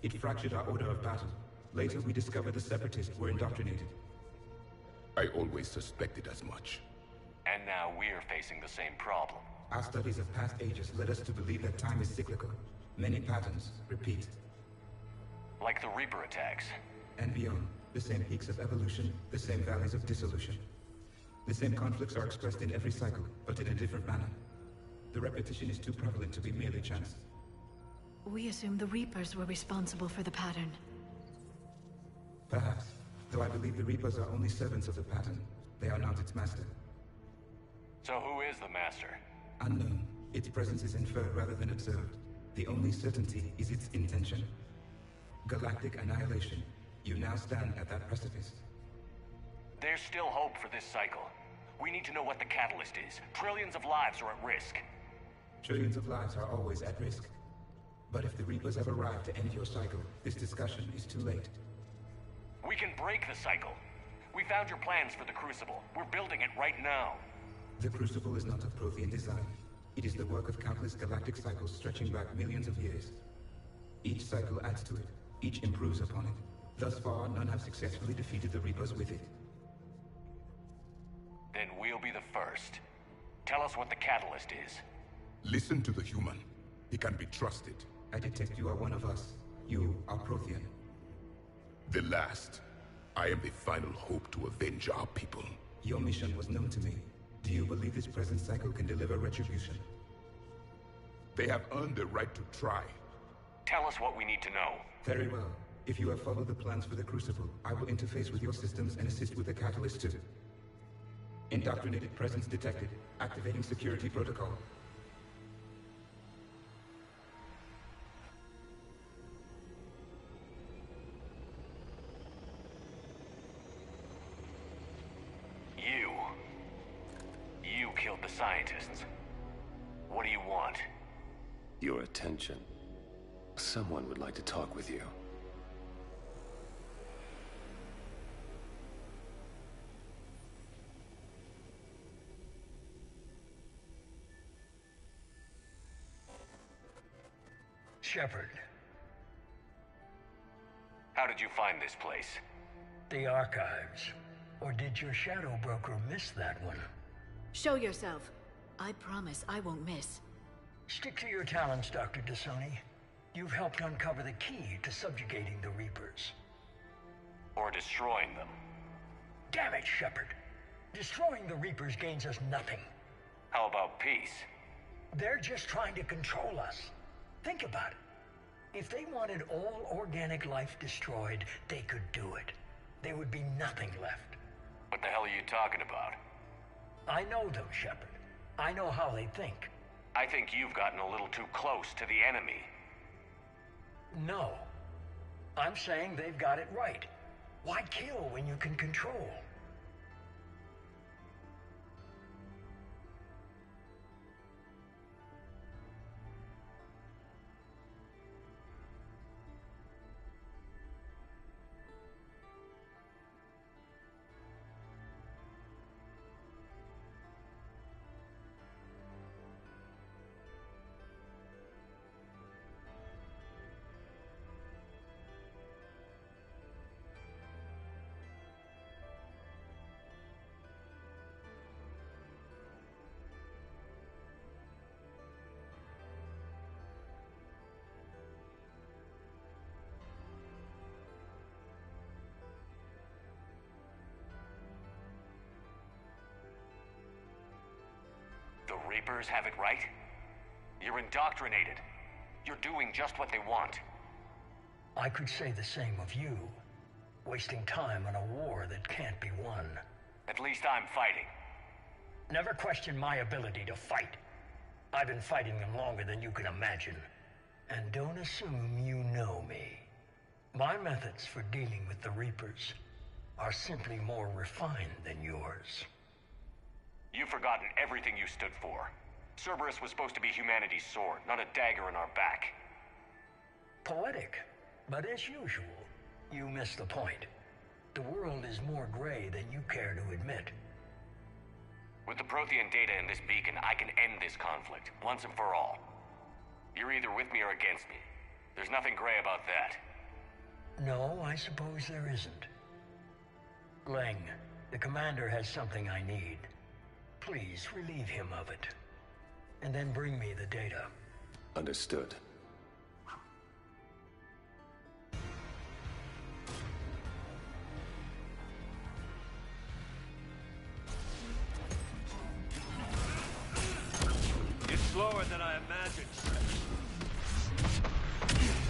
It fractured our order of battle. Later, we discovered the Separatists were indoctrinated. I always suspected as much. And now we're facing the same problem. Our studies of past ages led us to believe that time is cyclical. Many patterns repeat. Like the Reaper attacks. And beyond, the same peaks of evolution, the same valleys of dissolution. The same conflicts are expressed in every cycle, but in a different manner. The repetition is too prevalent to be merely chance. We assumed the Reapers were responsible for the pattern. Perhaps, though I believe the Reapers are only servants of the pattern. They are not its master. So who is the Master? Unknown. Its presence is inferred rather than observed. The only certainty is its intention. Galactic annihilation. You now stand at that precipice. There's still hope for this cycle. We need to know what the catalyst is. Trillions of lives are at risk. Trillions of lives are always at risk. But if the Reapers have arrived to end your cycle, this discussion is too late. We can break the cycle. We found your plans for the Crucible. We're building it right now. The Crucible is not of Prothean design. It is the work of countless galactic cycles stretching back millions of years. Each cycle adds to it. Each improves upon it. Thus far, none have successfully defeated the Reapers with it. Then we'll be the first. Tell us what the catalyst is. Listen to the human. He can be trusted. I detect you are one of us. You are Prothean. The last. I am the final hope to avenge our people. Your mission was known to me. Do you believe this present cycle can deliver retribution? They have earned the right to try. Tell us what we need to know. Very well. If you have followed the plans for the Crucible, I will interface with your systems and assist with the catalyst too. Indoctrinated presence detected. Activating security protocol. Your attention. Someone would like to talk with you. Shepard. How did you find this place? The archives. Or did your shadow broker miss that one? Show yourself. I promise I won't miss. Stick to your talents, Dr. T'Soni. You've helped uncover the key to subjugating the Reapers. Or destroying them. Damn it, Shepard. Destroying the Reapers gains us nothing. How about peace? They're just trying to control us. Think about it. If they wanted all organic life destroyed, they could do it. There would be nothing left. What the hell are you talking about? I know them, Shepard. I know how they think. I think you've gotten a little too close to the enemy. No. I'm saying they've got it right. Why kill when you can control? Reapers have it right? You're indoctrinated. You're doing just what they want. I could say the same of you. Wasting time on a war that can't be won. At least I'm fighting. Never question my ability to fight. I've been fighting them longer than you can imagine. And don't assume you know me. My methods for dealing with the Reapers are simply more refined than yours. You've forgotten everything you stood for. Cerberus was supposed to be humanity's sword, not a dagger in our back. Poetic, but as usual, you miss the point. The world is more gray than you care to admit. With the Prothean data in this beacon, I can end this conflict, once and for all. You're either with me or against me. There's nothing gray about that. No, I suppose there isn't. Leng, the commander has something I need. Please relieve him of it. And then bring me the data. Understood. You're slower than I imagined.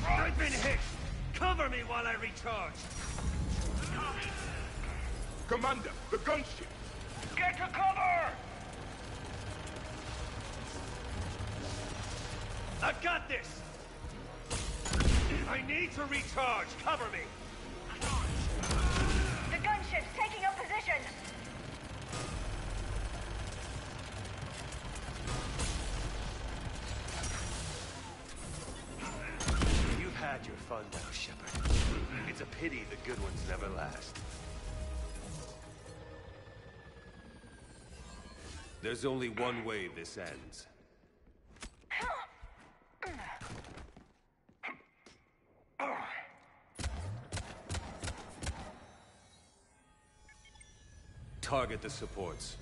I've been hit! Cover me while I recharge! Commander, the gunship! Get to cover! I've got this! I need to recharge! Cover me! The gunship's taking up position! You've had your fun now, Shepard. It's a pity the good ones never last. There's only one way this ends. Target the supports.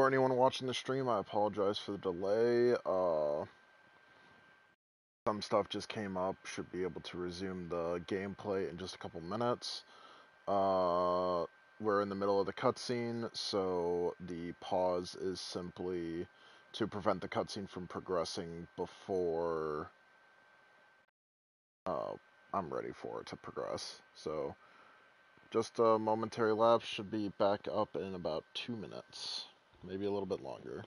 For anyone watching the stream, I apologize for the delay. Uh, some stuff just came up. Should be able to resume the gameplay in just a couple minutes. Uh, we're in the middle of the cutscene, so the pause is simply to prevent the cutscene from progressing before uh, I'm ready for it to progress. So just a momentary lapse should be back up in about two minutes, maybe a little bit longer.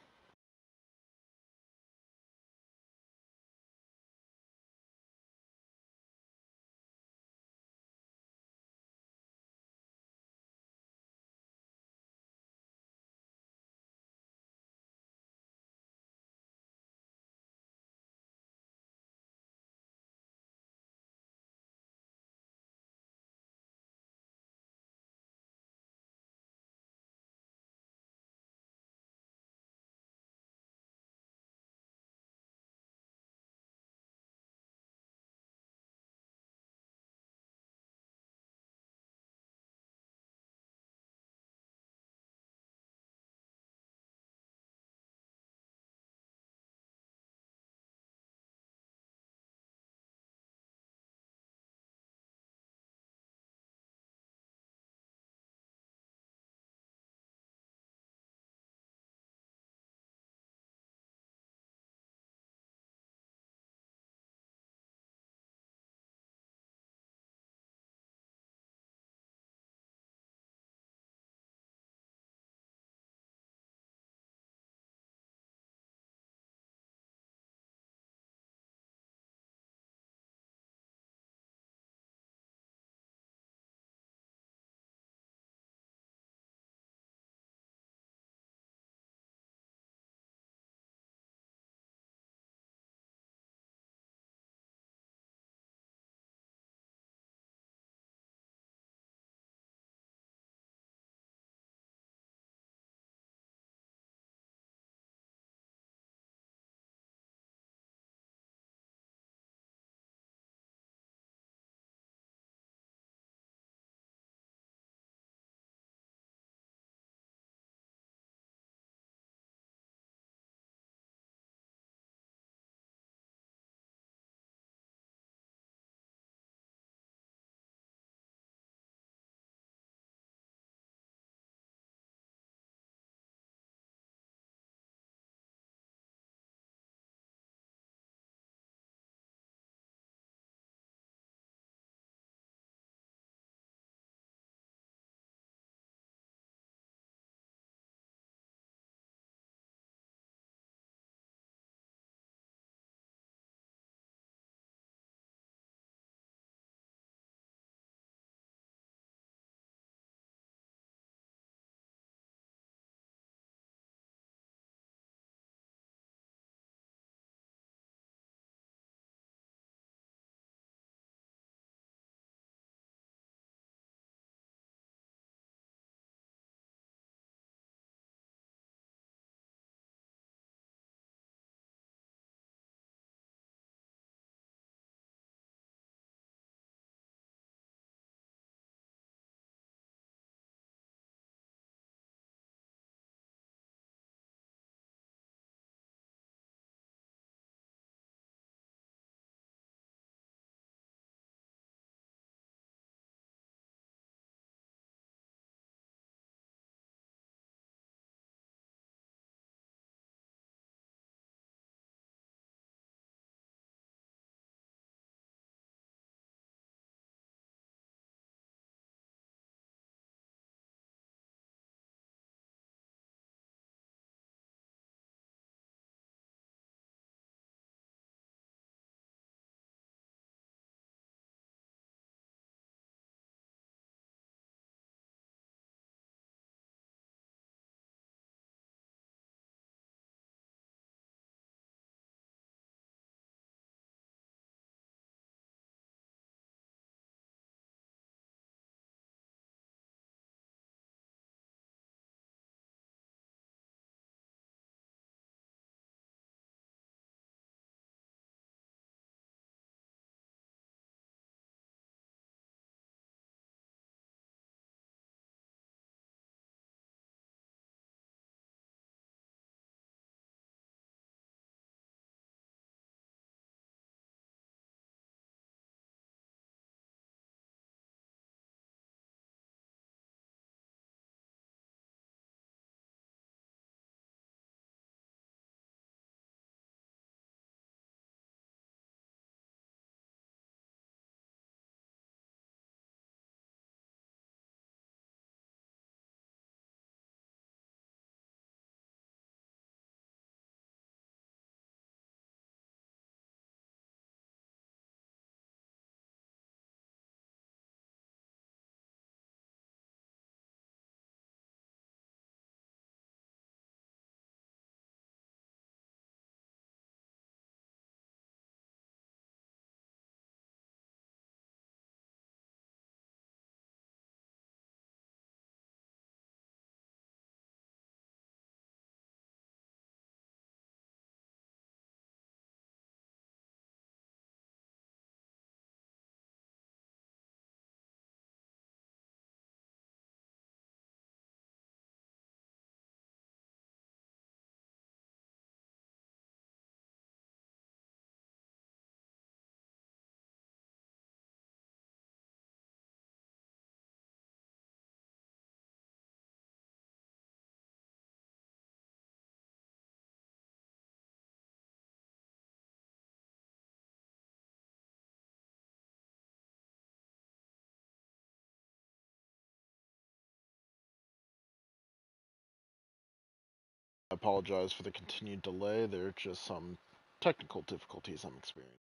I apologize for the continued delay. There are just some technical difficulties I'm experiencing.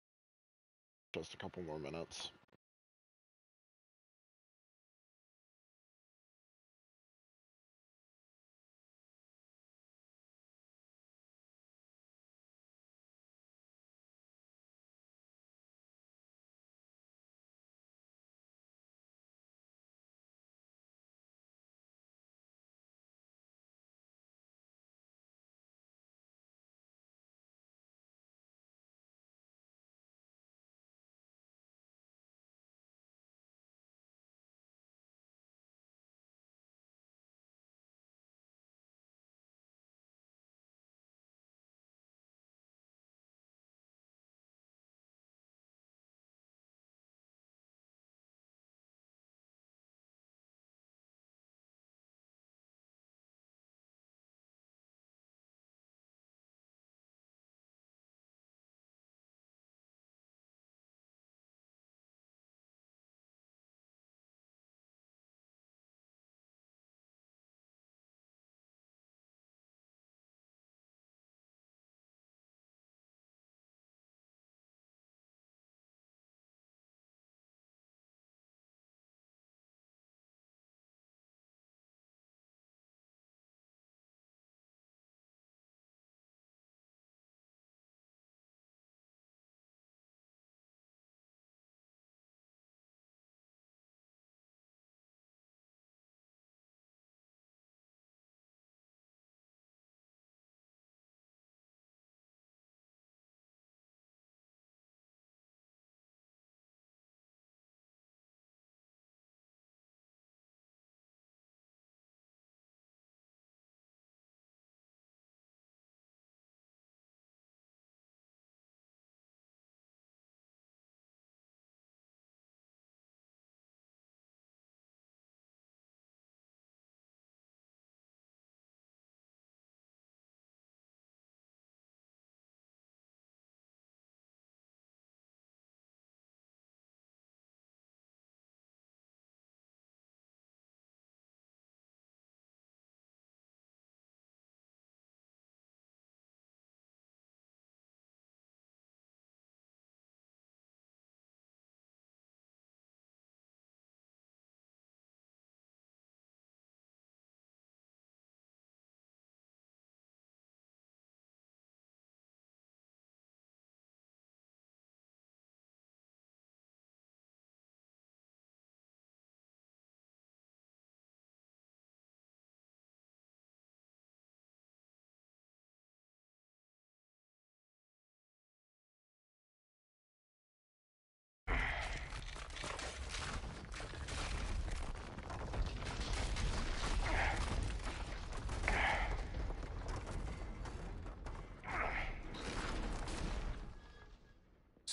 Just a couple more minutes.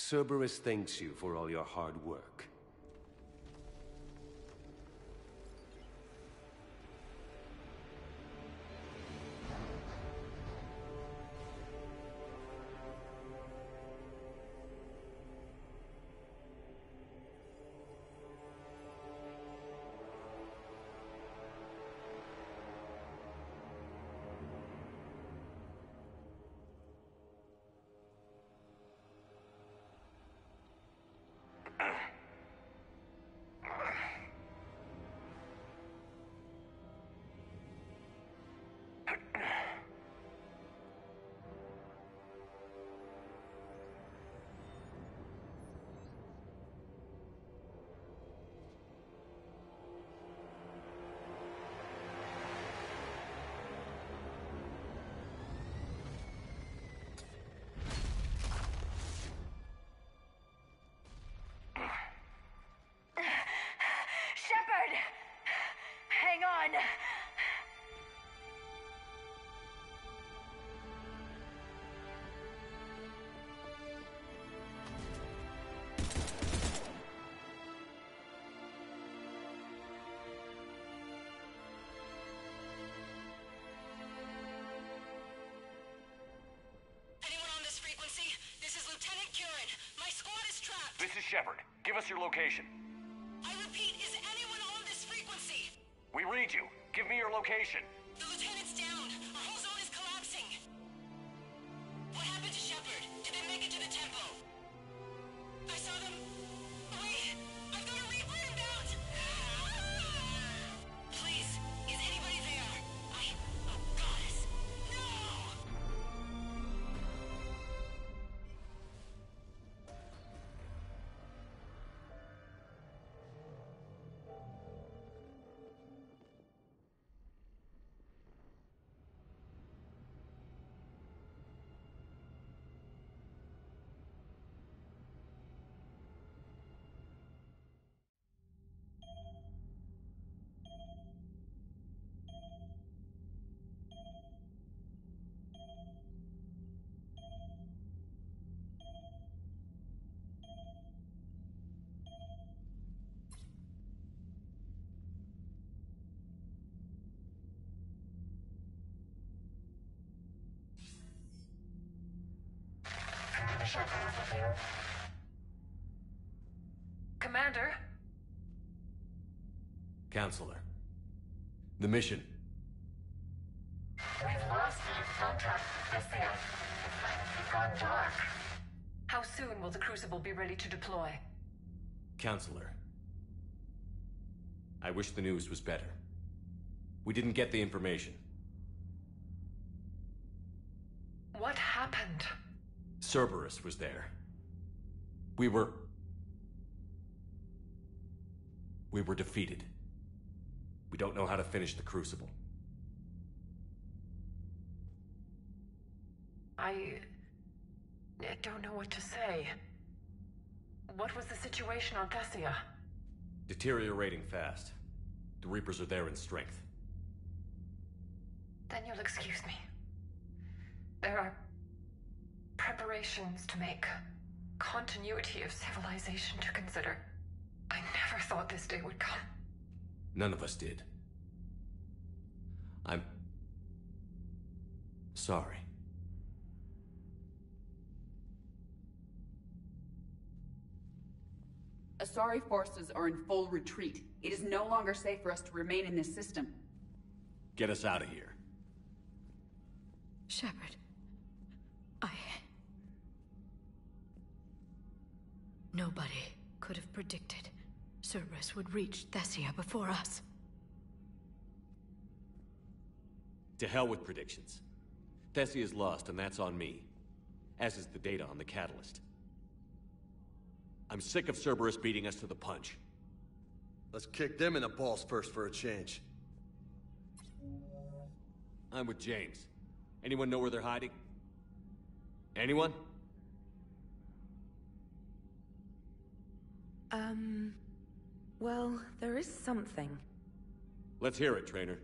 Cerberus thanks you for all your hard work. Shepard! Hang on! Anyone on this frequency? This is Lieutenant Curran. My squad is trapped. This is Shepard. Give us your location. Read you. Give me your location. Commander? Counselor. The mission. We've lost contact with Thessia. It's gone dark. How soon will the Crucible be ready to deploy? Counselor. I wish the news was better. We didn't get the information. What happened? Cerberus was there. We were... We were defeated. We don't know how to finish the Crucible. I... I don't know what to say. What was the situation on Thessia? Deteriorating fast. The Reapers are there in strength. Then you'll excuse me. There are preparations to make, continuity of civilization to consider. I never thought this day would come. None of us did. I'm... sorry. Asari forces are in full retreat. It is no longer safe for us to remain in this system. Get us out of here. Shepard. I... Nobody could have predicted Cerberus would reach Thessia before us. To hell with predictions. Thessia's lost, and that's on me. As is the data on the Catalyst. I'm sick of Cerberus beating us to the punch. Let's kick them in the balls first for a change. I'm with James. Anyone know where they're hiding? Anyone? Um... Well, there is something. Let's hear it, Traynor.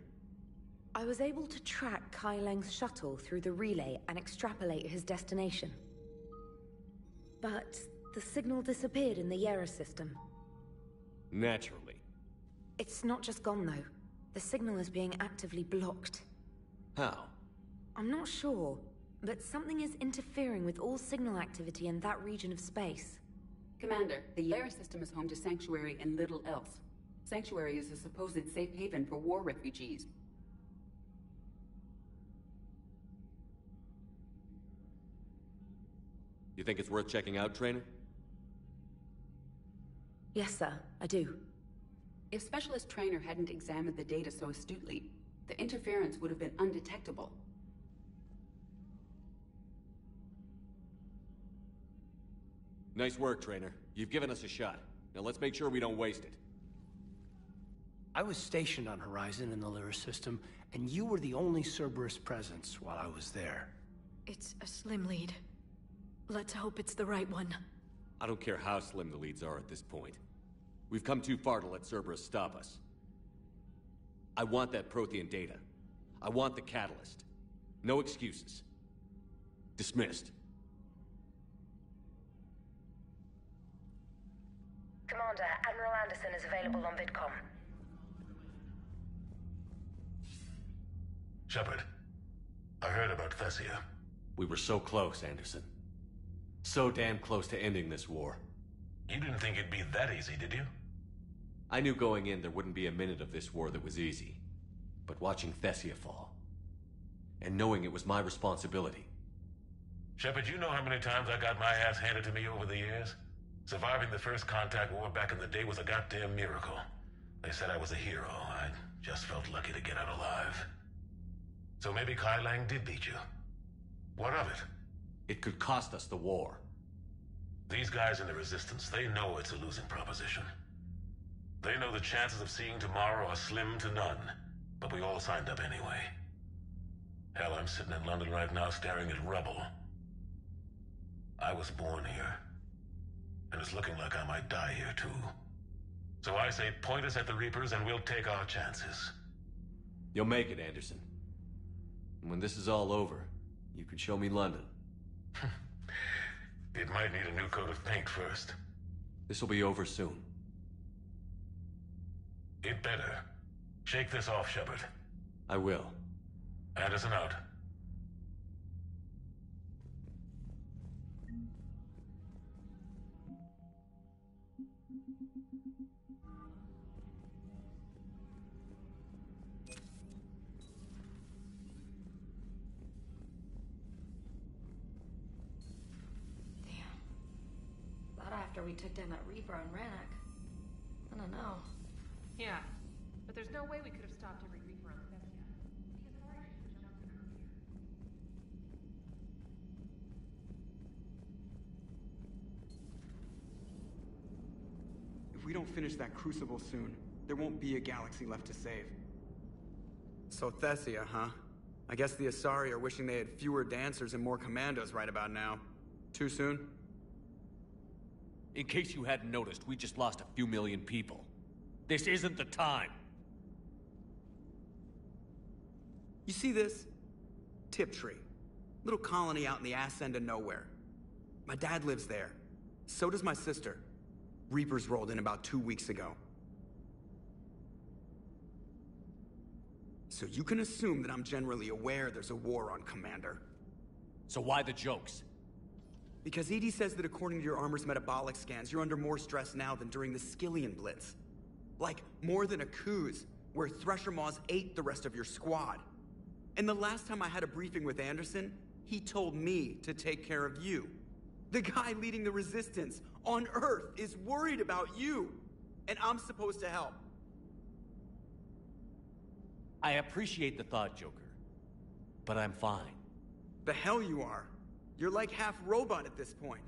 I was able to track Kai Leng's shuttle through the relay and extrapolate his destination. But the signal disappeared in the Iera system. Naturally. It's not just gone, though. The signal is being actively blocked. How? I'm not sure, but something is interfering with all signal activity in that region of space. Commander, the Iera system is home to Sanctuary and little else. Sanctuary is a supposed safe haven for war refugees. You think it's worth checking out, Traynor? Yes, sir, I do. If Specialist Traynor hadn't examined the data so astutely, the interference would have been undetectable. Nice work, Traynor. You've given us a shot. Now let's make sure we don't waste it. I was stationed on Horizon in the Lyra system, and you were the only Cerberus presence while I was there. It's a slim lead. Let's hope it's the right one. I don't care how slim the leads are at this point. We've come too far to let Cerberus stop us. I want that Prothean data. I want the catalyst. No excuses. Dismissed. Commander, Admiral Anderson is available on VidCom. Shepard, I heard about Thessia. We were so close, Anderson. So damn close to ending this war. You didn't think it'd be that easy, did you? I knew going in there wouldn't be a minute of this war that was easy. But watching Thessia fall, and knowing it was my responsibility. Shepard, you know how many times I got my ass handed to me over the years? Surviving the first contact war back in the day was a goddamn miracle. They said I was a hero. I just felt lucky to get out alive. So maybe Kai Leng did beat you. What of it? It could cost us the war. These guys in the Resistance, they know it's a losing proposition. They know the chances of seeing tomorrow are slim to none, but we all signed up anyway. Hell, I'm sitting in London right now staring at rubble. I was born here, and it's looking like I might die here too. So I say point us at the Reapers and we'll take our chances. You'll make it, Anderson. And when this is all over, you can show me London. [LAUGHS] It might need a new coat of paint first. This'll be over soon. It better. Shake this off, Shepard. I will. Anderson out. After we took down that Reaper on Rannoch. I don't know. Yeah, but there's no way we could have stopped every Reaper on Thessia. The Asari should have jumped in earlier. If we don't finish that crucible soon, there won't be a galaxy left to save. So Thessia, huh? I guess the Asari are wishing they had fewer dancers and more commandos right about now. Too soon? In case you hadn't noticed, we just lost a few million people. This isn't the time. You see this? Tiptree. Little colony out in the ass end of nowhere. My dad lives there. So does my sister. Reapers rolled in about two weeks ago. So you can assume that I'm generally aware there's a war on Commander. So why the jokes? Because EDI says that according to your armor's metabolic scans, you're under more stress now than during the Skyllian Blitz. Like, more than Akuze, where Thresher Maws ate the rest of your squad. And the last time I had a briefing with Anderson, he told me to take care of you. The guy leading the resistance on Earth is worried about you, and I'm supposed to help. I appreciate the thought, Joker. But I'm fine. The hell you are. You're like half robot at this point.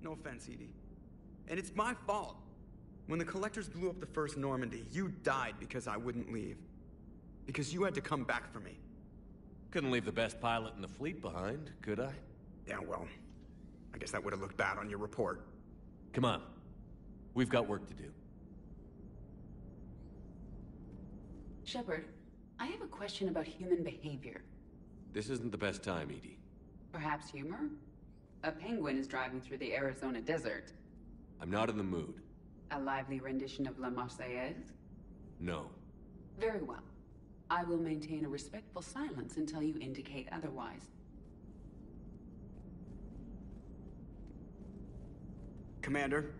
No offense, EDI. And it's my fault. When the Collectors blew up the first Normandy, you died because I wouldn't leave. Because you had to come back for me. Couldn't leave the best pilot in the fleet behind, could I? Yeah, well, I guess that would have looked bad on your report. Come on. We've got work to do. Shepard, I have a question about human behavior. This isn't the best time, EDI. Perhaps humor? A penguin is driving through the Arizona desert. I'm not in the mood. A lively rendition of La Marseillaise? No. Very well. I will maintain a respectful silence until you indicate otherwise. Commander?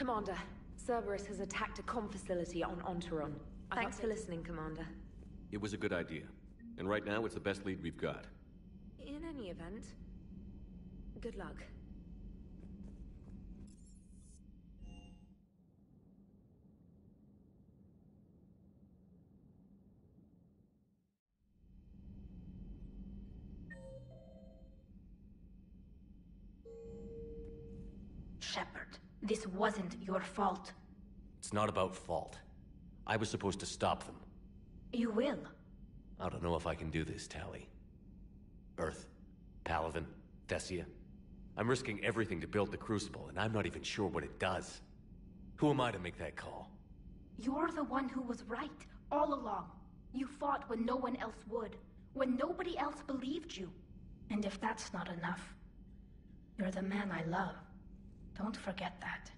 Commander, Cerberus has attacked a comm facility on Ontaron. Thanks for listening, Commander. It was a good idea. And right now, it's the best lead we've got. In any event, good luck. Shepard, this wasn't your fault. It's not about fault. I was supposed to stop them. You will. I don't know if I can do this, Tali. Earth, Palaven, Thessia. I'm risking everything to build the Crucible, and I'm not even sure what it does. Who am I to make that call? You're the one who was right, all along. You fought when no one else would, when nobody else believed you. And if that's not enough, you're the man I love. Don't forget that,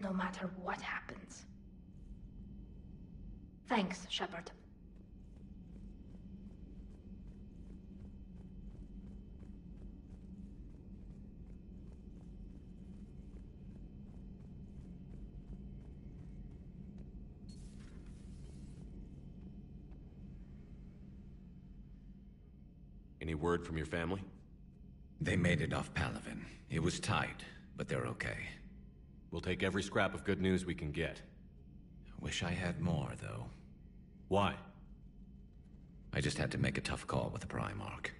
no matter what happens. Thanks, Shepard. Any word from your family? They made it off Palaven. It was tight, but they're okay. We'll take every scrap of good news we can get. Wish I had more, though. Why? I just had to make a tough call with the Primarch.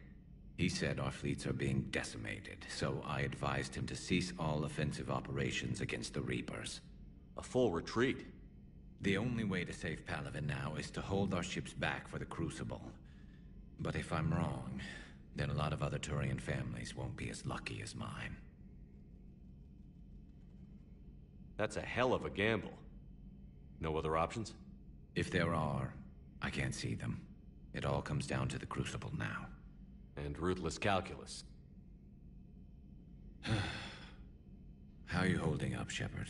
He said our fleets are being decimated, so I advised him to cease all offensive operations against the Reapers. A full retreat? The only way to save Palaven now is to hold our ships back for the Crucible. But if I'm wrong, then a lot of other Turian families won't be as lucky as mine. That's a hell of a gamble. No other options? If there are, I can't see them. It all comes down to the Crucible now. And ruthless calculus. [SIGHS] How are you holding up, Shepard?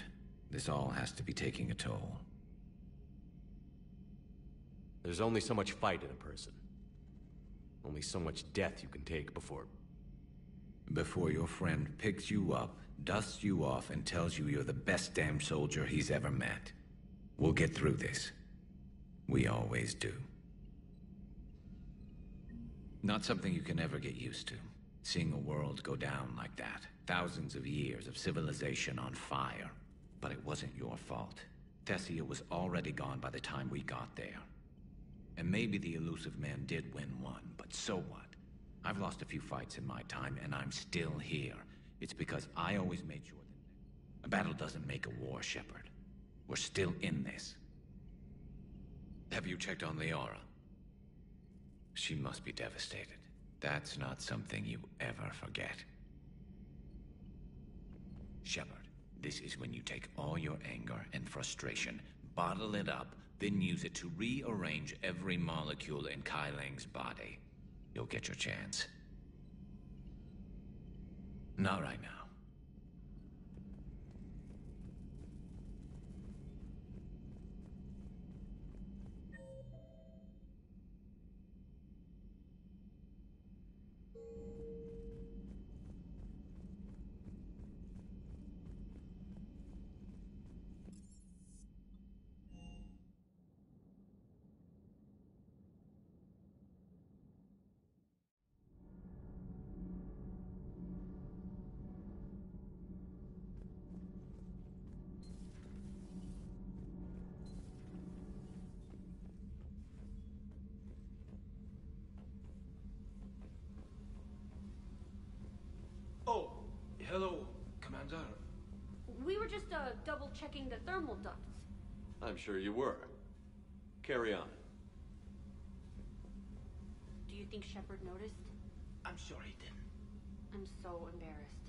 This all has to be taking a toll. There's only so much fight in a person. Only so much death you can take before... Before your friend picks you up, dusts you off, and tells you you're the best damn soldier he's ever met. We'll get through this. We always do. Not something you can ever get used to. Seeing a world go down like that. Thousands of years of civilization on fire. But it wasn't your fault. Thessia was already gone by the time we got there. And maybe the Illusive Man did win one, but so what? I've lost a few fights in my time, and I'm still here. It's because I always made sure that... A battle doesn't make a war, Shepard. We're still in this. Have you checked on Liara? She must be devastated. That's not something you ever forget. Shepard, this is when you take all your anger and frustration, bottle it up, then use it to rearrange every molecule in Kai Leng's body. You'll get your chance. Not right now. Were just uh, double checking the thermal ducts. I'm sure you were. Carry on. Do you think Shepard noticed? I'm sure he didn't. I'm so embarrassed.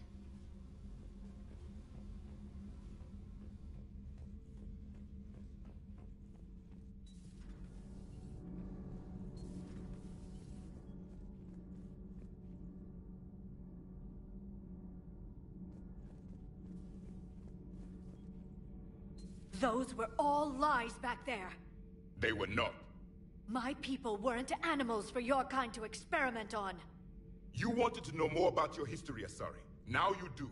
Those were all lies back there. They were not. My people weren't animals for your kind to experiment on. You wanted to know more about your history, Asari. Now you do.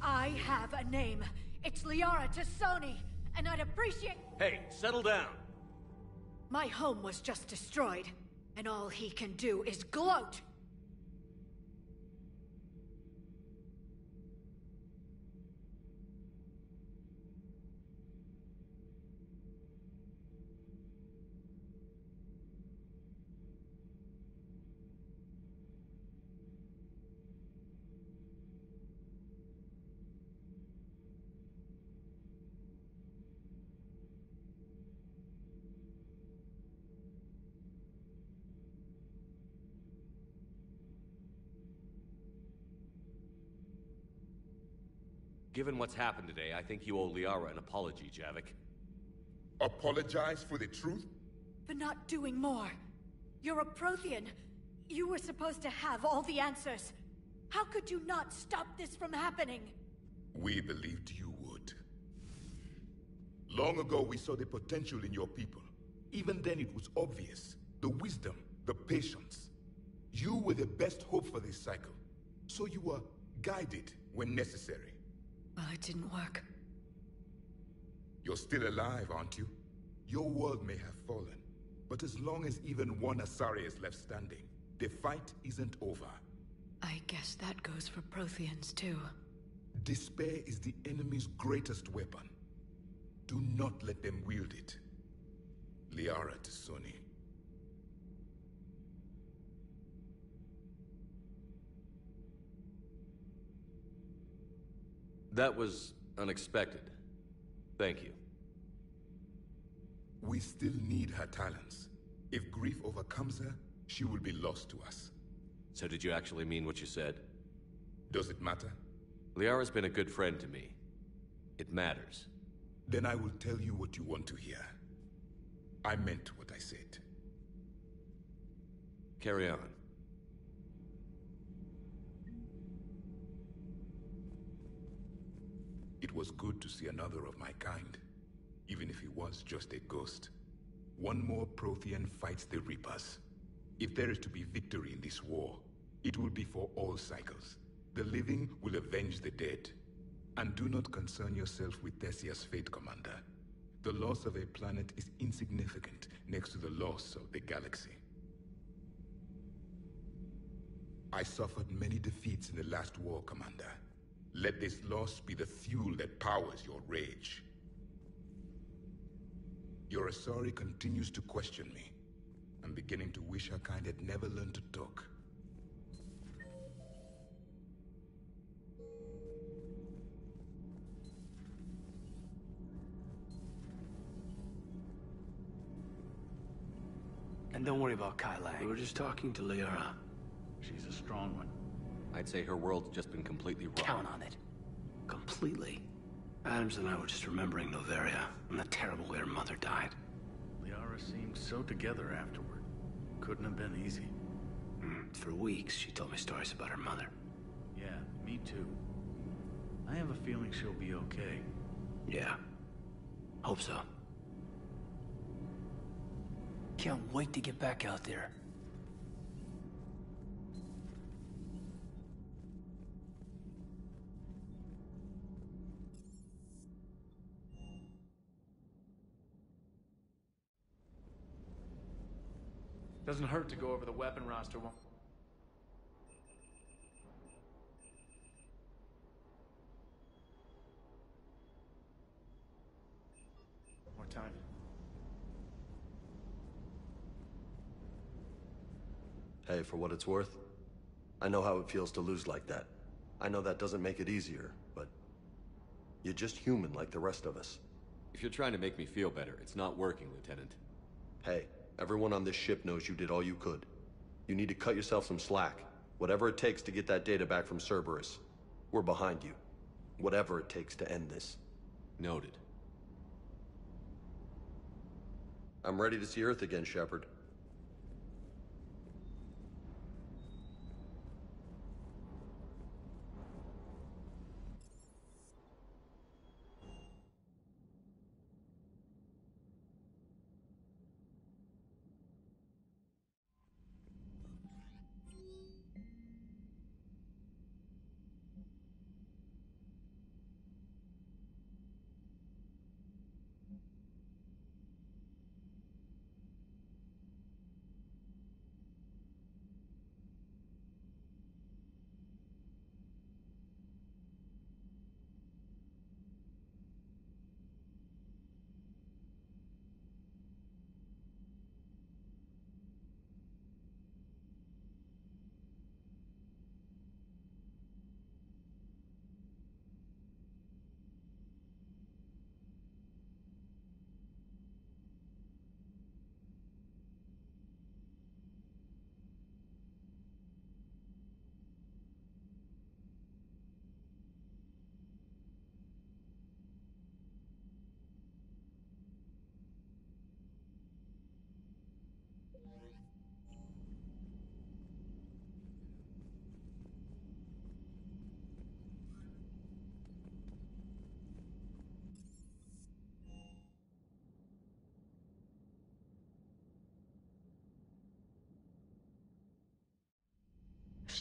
I have a name. It's Liara T'Soni, and I'd appreciate- Hey, settle down. My home was just destroyed, and all he can do is gloat! Given what's happened today, I think you owe Liara an apology, Javik. Apologize for the truth? For not doing more. You're a Prothean. You were supposed to have all the answers. How could you not stop this from happening? We believed you would. Long ago, we saw the potential in your people. Even then, it was obvious. The wisdom, the patience. You were the best hope for this cycle. So you were guided when necessary. Well, it didn't work. You're still alive, aren't you? Your world may have fallen, but as long as even one Asari is left standing, the fight isn't over. I guess that goes for Protheans, too. Despair is the enemy's greatest weapon. Do not let them wield it. Liara T'Soni. That was unexpected. Thank you. We still need her talents. If grief overcomes her, she will be lost to us. So did you actually mean what you said? Does it matter? Liara's been a good friend to me. It matters. Then I will tell you what you want to hear. I meant what I said. Carry on. It was good to see another of my kind, even if he was just a ghost. One more Prothean fights the Reapers. If there is to be victory in this war, it will be for all cycles. The living will avenge the dead. And do not concern yourself with Thessia's fate, Commander. The loss of a planet is insignificant next to the loss of the galaxy. I suffered many defeats in the last war, Commander. Let this loss be the fuel that powers your rage. Your Asari continues to question me. I'm beginning to wish her kind had never learned to talk. And don't worry about Kai Leng. We were just talking to Liara. She's a strong one. I'd say her world's just been completely wrong. Count on it. Completely. Adams and I were just remembering Noveria and the terrible way her mother died. Liara seemed so together afterward. Couldn't have been easy. Mm, for weeks, she told me stories about her mother. Yeah, me too. I have a feeling she'll be okay. Yeah. Hope so. Can't wait to get back out there. Doesn't hurt to go over the weapon roster. One more time. Hey, for what it's worth, I know how it feels to lose like that. I know that doesn't make it easier, but you're just human like the rest of us. If you're trying to make me feel better, it's not working, Lieutenant. Hey, everyone on this ship knows you did all you could. You need to cut yourself some slack. Whatever it takes to get that data back from Cerberus. We're behind you. Whatever it takes to end this. Noted. I'm ready to see Earth again, Shepard.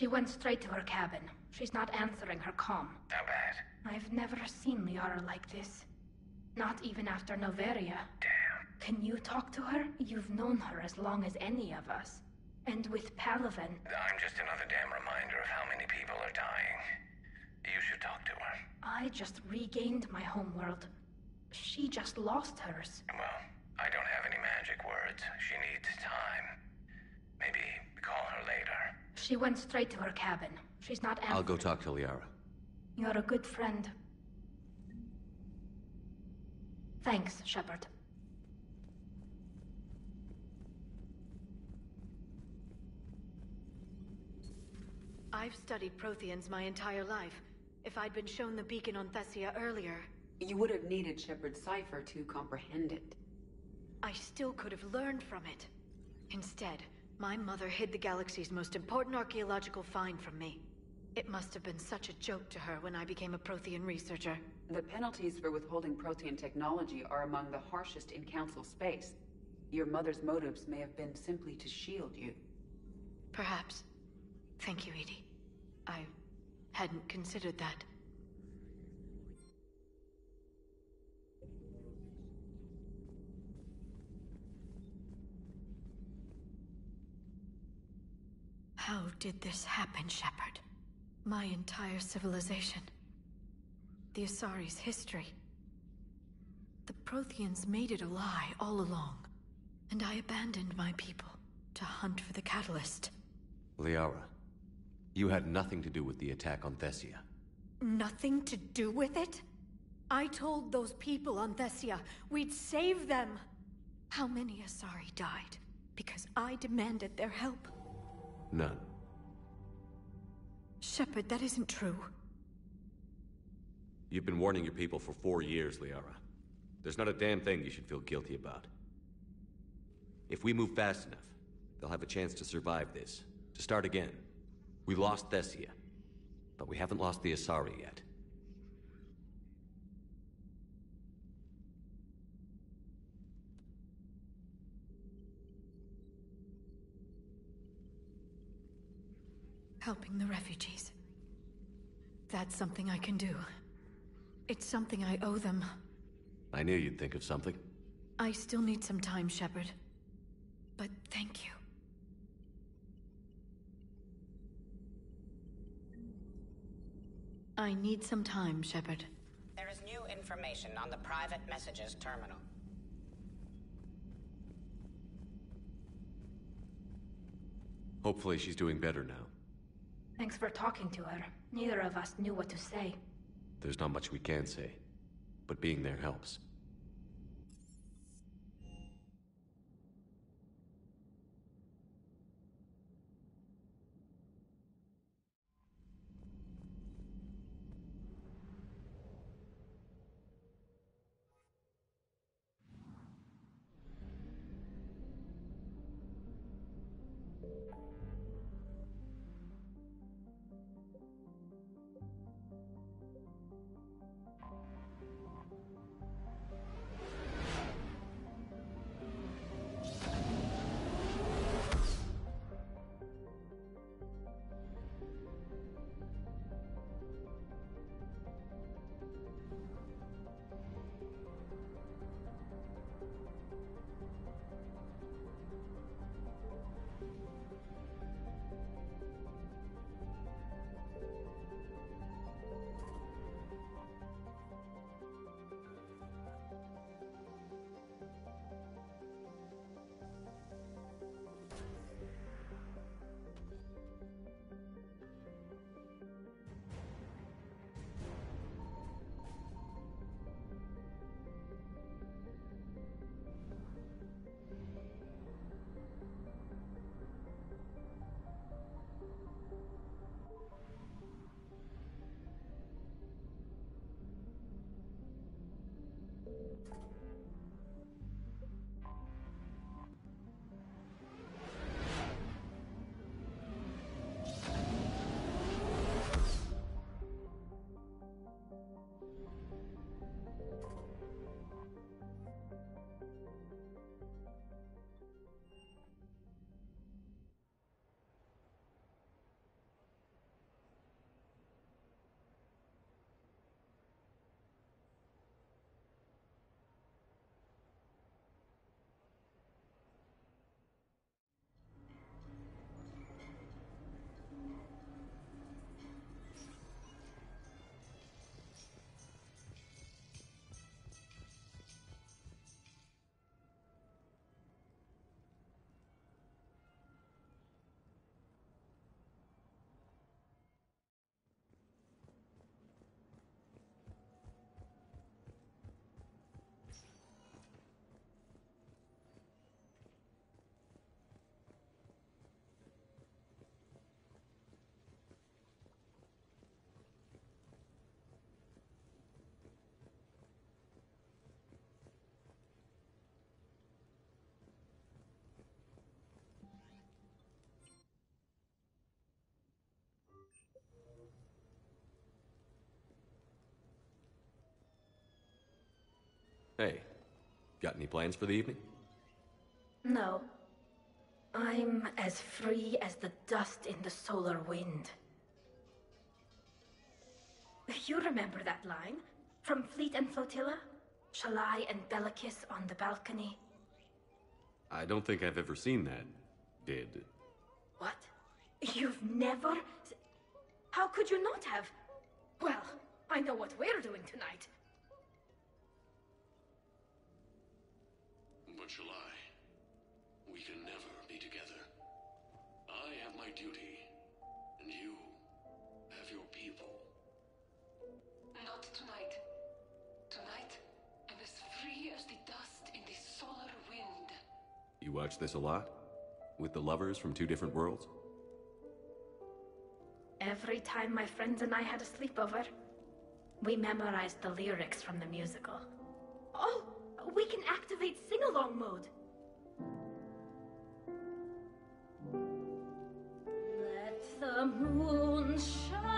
She went straight to her cabin. She's not answering her comm. How bad? I've never seen Liara like this. Not even after Noveria. Damn. Can you talk to her? You've known her as long as any of us. And with Palaven. I'm just another damn reminder of how many people are dying. You should talk to her. I just regained my homeworld. She just lost hers. Well, I don't have any magic words. She needs time. Maybe call her later. She went straight to her cabin. She's not answering. I'll go talk to Liara. You're a good friend. Thanks, Shepard. I've studied Protheans my entire life. If I'd been shown the beacon on Thessia earlier... You would have needed Shepard's cipher to comprehend it. I still could have learned from it. Instead, my mother hid the galaxy's most important archaeological find from me. It must have been such a joke to her when I became a Prothean researcher. The penalties for withholding Prothean technology are among the harshest in Council space. Your mother's motives may have been simply to shield you. Perhaps. Thank you, EDI. I hadn't considered that. Did this happen, Shepard? My entire civilization. The Asari's history. The Protheans made it a lie all along. And I abandoned my people to hunt for the Catalyst. Liara, you had nothing to do with the attack on Thessia. Nothing to do with it? I told those people on Thessia we'd save them. How many Asari died because I demanded their help? None. Shepard, that isn't true. You've been warning your people for four years, Liara. There's not a damn thing you should feel guilty about. If we move fast enough, they'll have a chance to survive this. To start again. We lost Thessia, but we haven't lost the Asari yet. Helping the refugees. That's something I can do. It's something I owe them. I knew you'd think of something. I still need some time, Shepard. But thank you. I need some time, Shepard. There is new information on the private messages terminal. Hopefully she's doing better now. Thanks for talking to her. Neither of us knew what to say. There's not much we can say, but being there helps. Hey, got any plans for the evening? No. I'm as free as the dust in the solar wind. You remember that line? From Fleet and Flotilla? Shalai and Bellicus on the balcony? I don't think I've ever seen that. Did. What? You've never. How could you not have? Well, I know what we're doing tonight. But shall I? We can never be together. I have my duty, and you have your people. Not tonight. Tonight, I'm as free as the dust in the solar wind. You watch this a lot? With the lovers from two different worlds? Every time my friends and I had a sleepover, we memorized the lyrics from the musical. Oh, we can activate sing along mode. Let the moon shining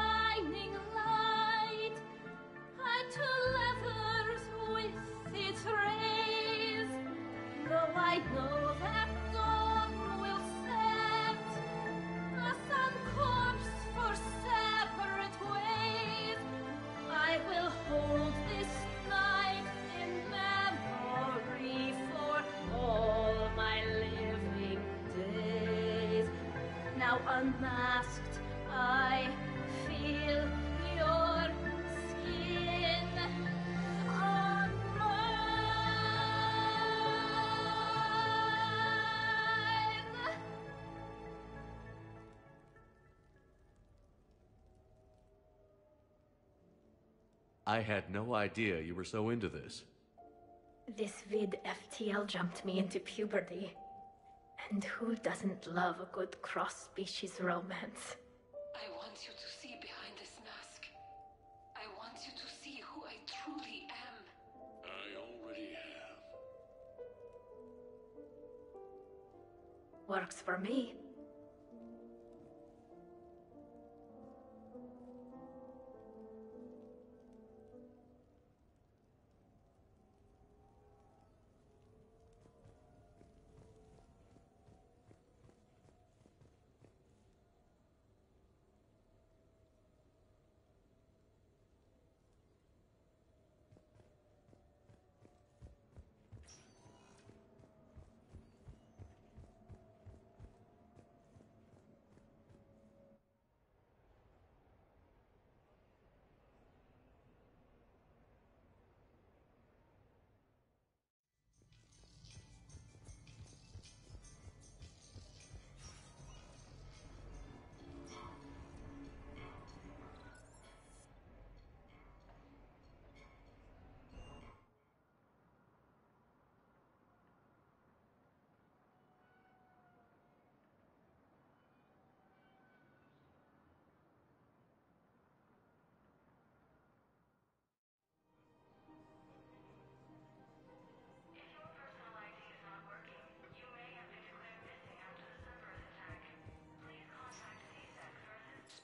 I had no idea you were so into this. This vid FTL jumped me into puberty. And who doesn't love a good cross species romance? I want you to see behind this mask. I want you to see who I truly am. I already have. Works for me.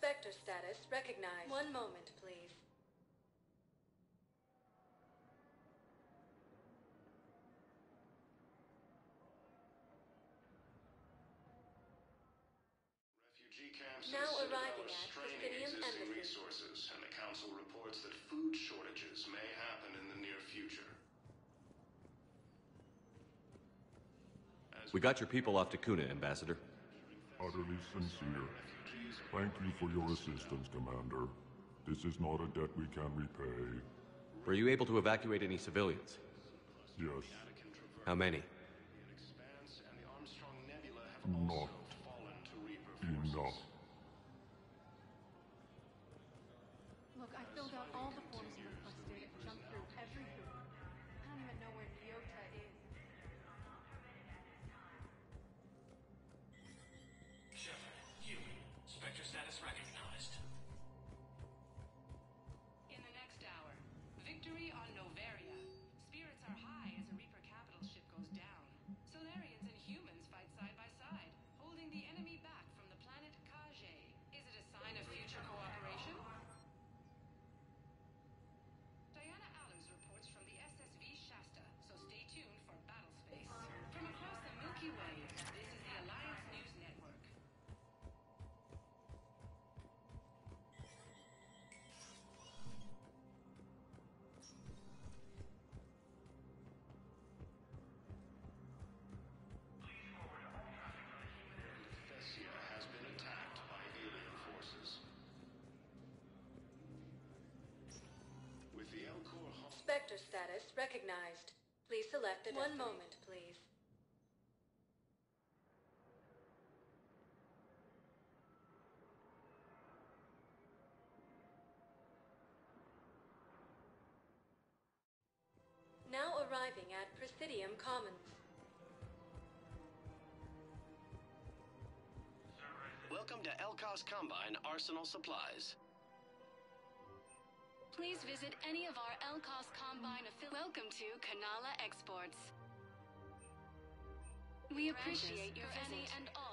Spectre status recognized. One moment, please. Refugee camps Now arriving are at straining Presidium existing Embassy. resources, and the Council reports that food shortages may happen in the near future. We got your people off to Kuna, Ambassador. Utterly sincere. Thank you for your assistance, Commander. This is not a debt we can repay. Were you able to evacuate any civilians? Yes, How many? not enough. Spectre status recognized. Please select a One moment, please. Now arriving at Presidium Commons. Welcome to Elkoss Combine Arsenal Supplies. Please visit any of our Elkoss Combine affiliates. Welcome to Kanala Exports. We appreciate your visit. any and all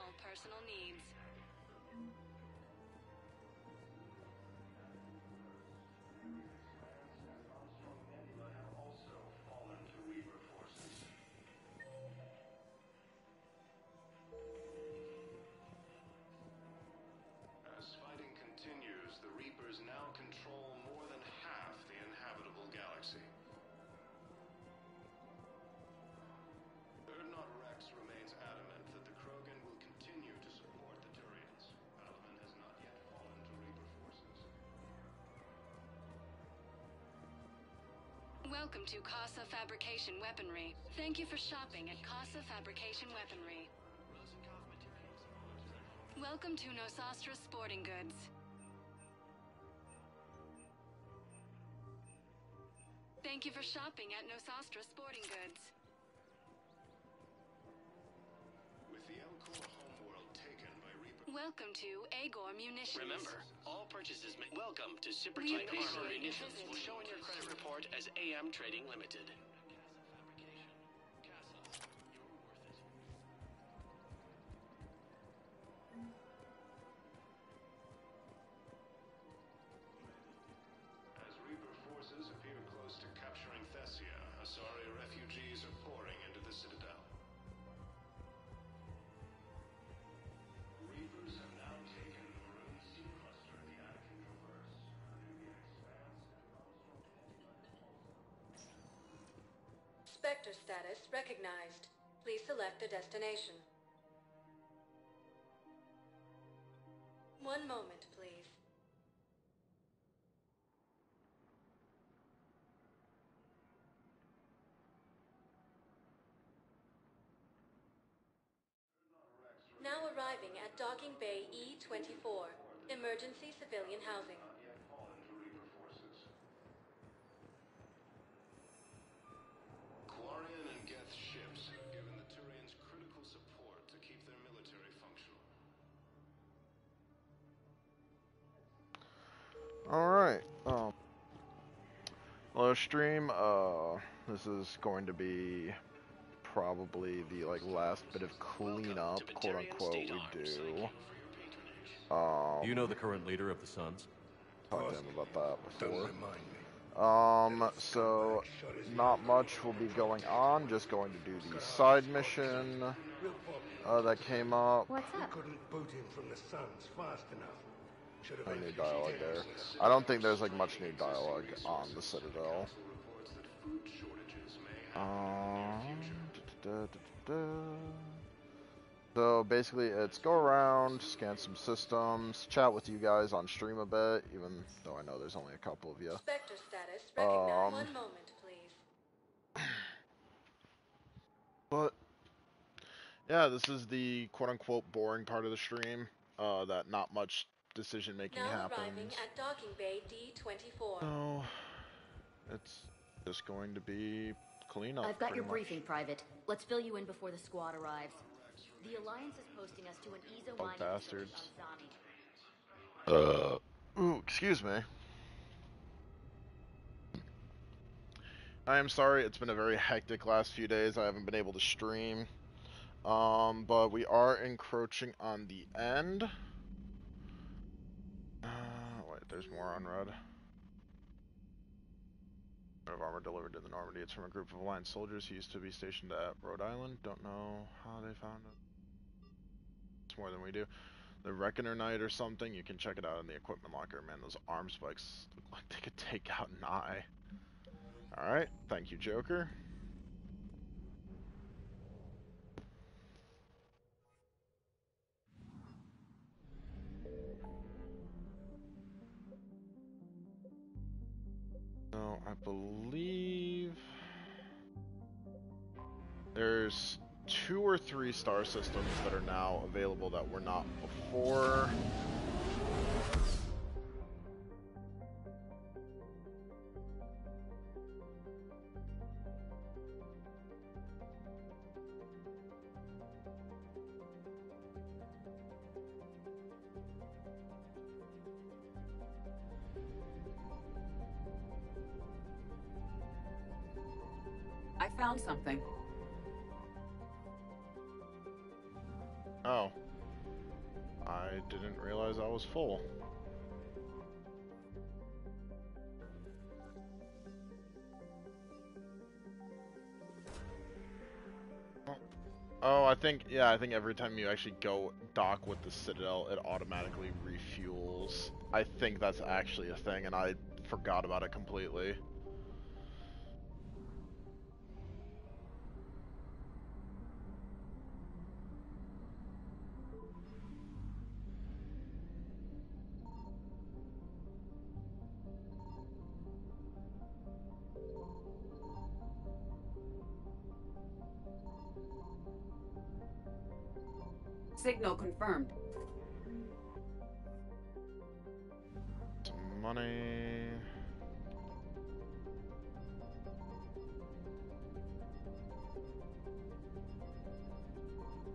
Welcome to Kassa Fabrication Weaponry. Thank you for shopping at Kassa Fabrication Weaponry. Welcome to Nos Astra Sporting Goods. Thank you for shopping at Nos Astra Sporting Goods. Welcome to Agor Munitions. Remember, all purchases make welcome to appreciate Armor Munitions will show in your credit report as AM Trading Limited. Select a destination. One moment, please. Now arriving at Docking Bay E-24, emergency civilian housing. All right. Um, hello, stream. Uh, this is going to be probably the like last bit of cleanup, quote unquote, we do. Um, Do you know the current leader of the Suns? talked to him about that before. Um, so not much will be going on. Just going to do the side mission uh, that came up. What's up? couldn't boot him from the Suns fast enough. No new dialogue there. I don't think there's like much new dialogue on the Citadel. Um, da-da-da-da-da. So basically, it's go around, scan some systems, chat with you guys on stream a bit, even though I know there's only a couple of you. Spectre status recognized. Um, One moment, please. [CLEARS THROAT] But yeah, this is the quote unquote boring part of the stream. Uh, that not much decision making Now happens. arriving at Docking Bay D-24. So it's just going to be cleanup. I've got your much. briefing, Private. Let's fill you in before the squad arrives. The Alliance is posting us to an Ezo Bug mining bastards. facility on Zani. Uh, ooh, excuse me. I am sorry, it's been a very hectic last few days. I haven't been able to stream. Um, but we are encroaching on the end. There's more on red. Of armor delivered to the Normandy. It's from a group of Alliance soldiers who used to be stationed at Rhode Island. Don't know how they found it. It's more than we do. The Reckoner Knight or something. You can check it out in the equipment locker. Man, those arm spikes look like they could take out an eye. Alright, thank you, Joker. Star systems that are now available that were not before. Think, yeah, I think every time you actually go dock with the Citadel, it automatically refuels. I think that's actually a thing, and I forgot about it completely. Confirmed. Some money.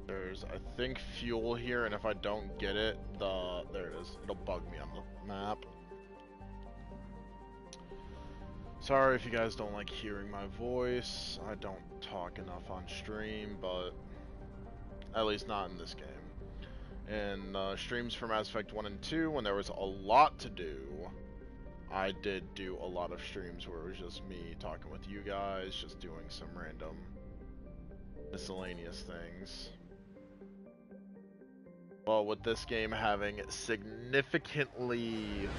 There's, I think, fuel here, and if I don't get it, the there it is. It'll bug me on the map. Sorry if you guys don't like hearing my voice. I don't talk enough on stream, but at least not in this game. In uh, streams for Mass Effect 1 and 2, when there was a lot to do, I did do a lot of streams where it was just me talking with you guys, just doing some random miscellaneous things. Well, with this game having significantly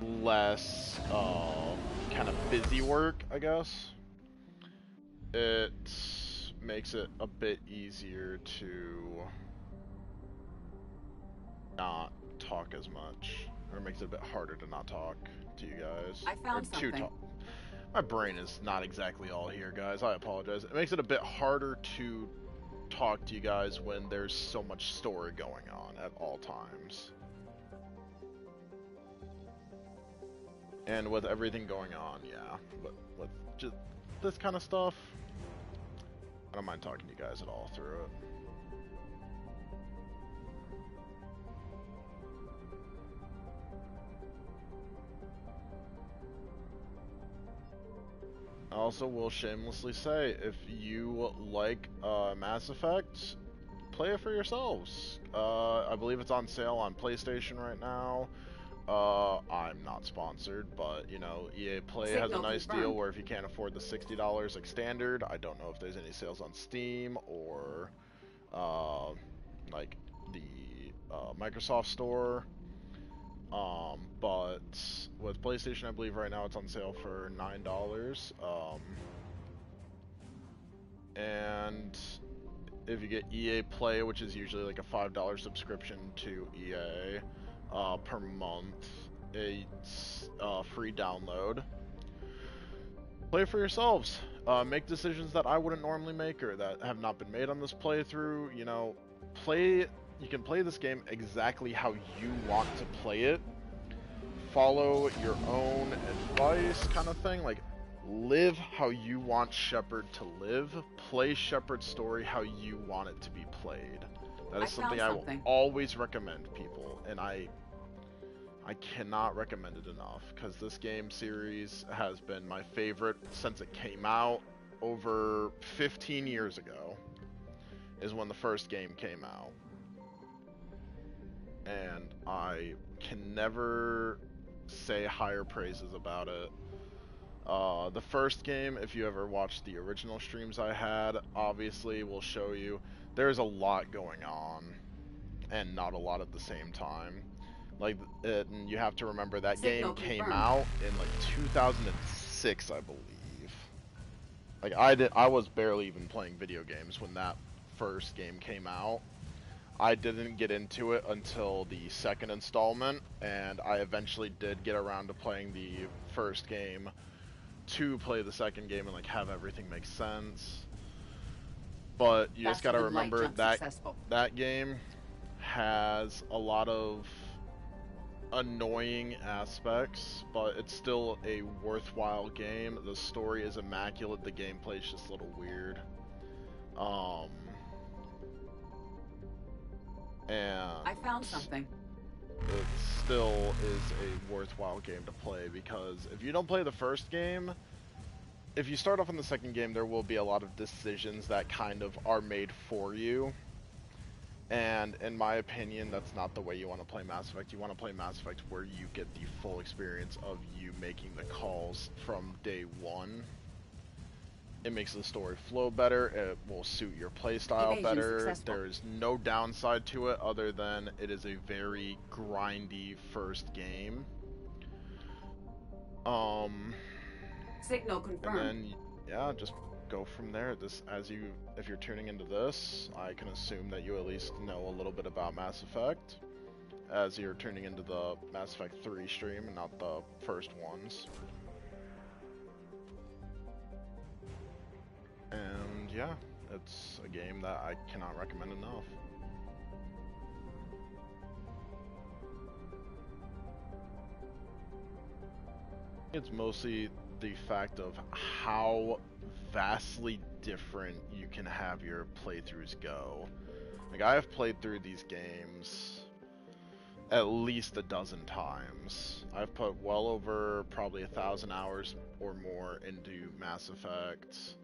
less uh, kind of busy work, I guess, it makes it a bit easier to not talk as much, or makes it a bit harder to not talk to you guys. I found or to something. talk. My brain is not exactly all here, guys. I apologize. It makes it a bit harder to talk to you guys when there's so much story going on at all times. And with everything going on, yeah. But with just this kind of stuff, I don't mind talking to you guys at all through it. I also will shamelessly say, if you like uh, Mass Effect, play it for yourselves. Uh, I believe it's on sale on PlayStation right now. Uh, I'm not sponsored, but you know, EA Play has a nice deal where if you can't afford the $60 like standard, I don't know if there's any sales on Steam or uh, like the uh, Microsoft Store. Um, but with PlayStation, I believe right now it's on sale for nine dollars. Um, and if you get EA Play, which is usually like a five dollar subscription to EA uh, per month, it's uh, free download. Play for yourselves. Uh, make decisions that I wouldn't normally make or that have not been made on this playthrough. You know, play. You can play this game exactly how you want to play it. Follow your own advice, kind of thing. Like, live how you want Shepard to live. Play Shepard's story how you want it to be played. That is I is something I will always recommend people, and I I cannot recommend it enough because this game series has been my favorite since it came out over 15 years ago. Is when the first game came out, and I can never say higher praises about it. Uh, the first game, if you ever watched the original streams I had, obviously will show you there's a lot going on, and not a lot at the same time. Like, it, and you have to remember that Signal game came confirmed. out in like 2006, I believe. Like I did, I was barely even playing video games when that first game came out. I didn't get into it until the second installment, and I eventually did get around to playing the first game to play the second game and like have everything make sense. But you just gotta remember that successful. that game has a lot of annoying aspects, but it's still a worthwhile game. The story is immaculate. The gameplay is just a little weird. Um, and I found something. it still is a worthwhile game to play because if you don't play the first game, if you start off in the second game, there will be a lot of decisions that kind of are made for you. And in my opinion, that's not the way you want to play Mass Effect. You want to play Mass Effect where you get the full experience of you making the calls from day one. It makes the story flow better. It will suit your playstyle Evasion better. successful. There's no downside to it other than it is a very grindy first game. Um, Signal and confirmed. then yeah, just go from there. This as you if you're tuning into this, I can assume that you at least know a little bit about Mass Effect as you're tuning into the Mass Effect 3 stream and not the first ones. And yeah, it's a game that I cannot recommend enough. It's mostly the fact of how vastly different you can have your playthroughs go. Like I have played through these games at least a dozen times. I've put well over probably a thousand hours or more into Mass Effect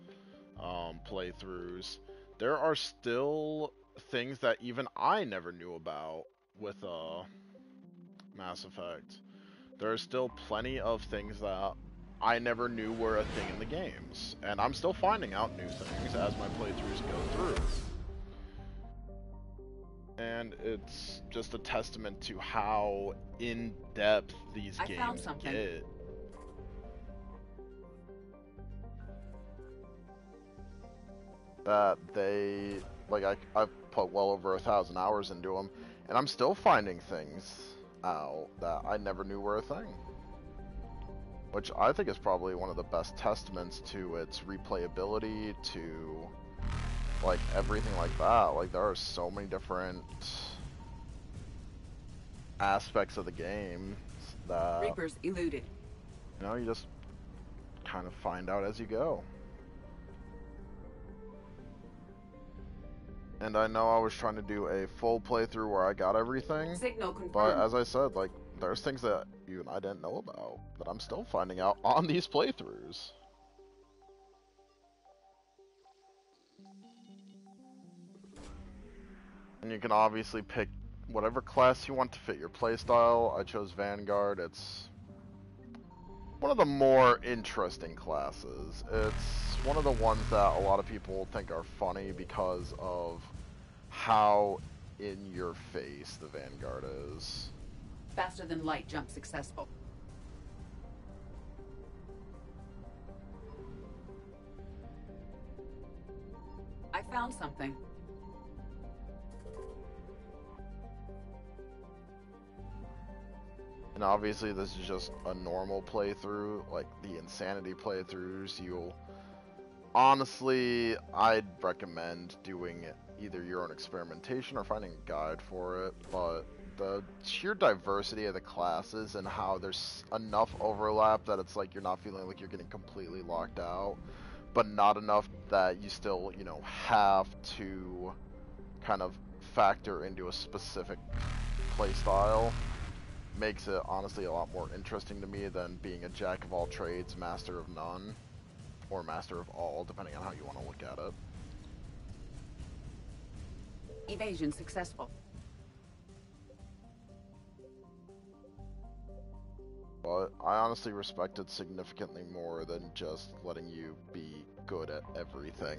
um, playthroughs. There are still things that even I never knew about with uh, Mass Effect. There are still plenty of things that I never knew were a thing in the games, and I'm still finding out new things as my playthroughs go through. And it's just a testament to how in depth these I games get. That they like I I've put well over a thousand hours into them, and I'm still finding things out that I never knew were a thing. Which I think is probably one of the best testaments to its replayability, to like everything like that. Like there are so many different aspects of the game that Reapers eluded. you know you just kind of find out as you go. And I know I was trying to do a full playthrough where I got everything. Signal confirmed. But as I said, like there's things that you and I didn't know about that I'm still finding out on these playthroughs. And you can obviously pick whatever class you want to fit your playstyle. I chose Vanguard. It's one of the more interesting classes. It's one of the ones that a lot of people think are funny because of how in your face the Vanguard is. Faster than light jump successful. I found something. And obviously this is just a normal playthrough, like the Insanity playthroughs, you'll... Honestly, I'd recommend doing either your own experimentation or finding a guide for it, but the sheer diversity of the classes and how there's enough overlap that it's like you're not feeling like you're getting completely locked out, but not enough that you still, you know, have to kind of factor into a specific playstyle makes it honestly a lot more interesting to me than being a jack of all trades, master of none, or master of all, depending on how you want to look at it. Evasion successful. But I honestly respect it significantly more than just letting you be good at everything.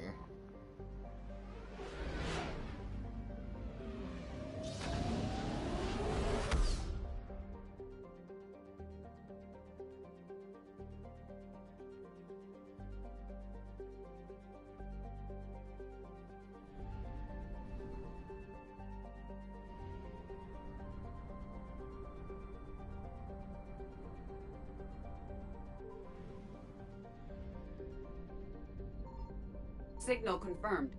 Signal confirmed.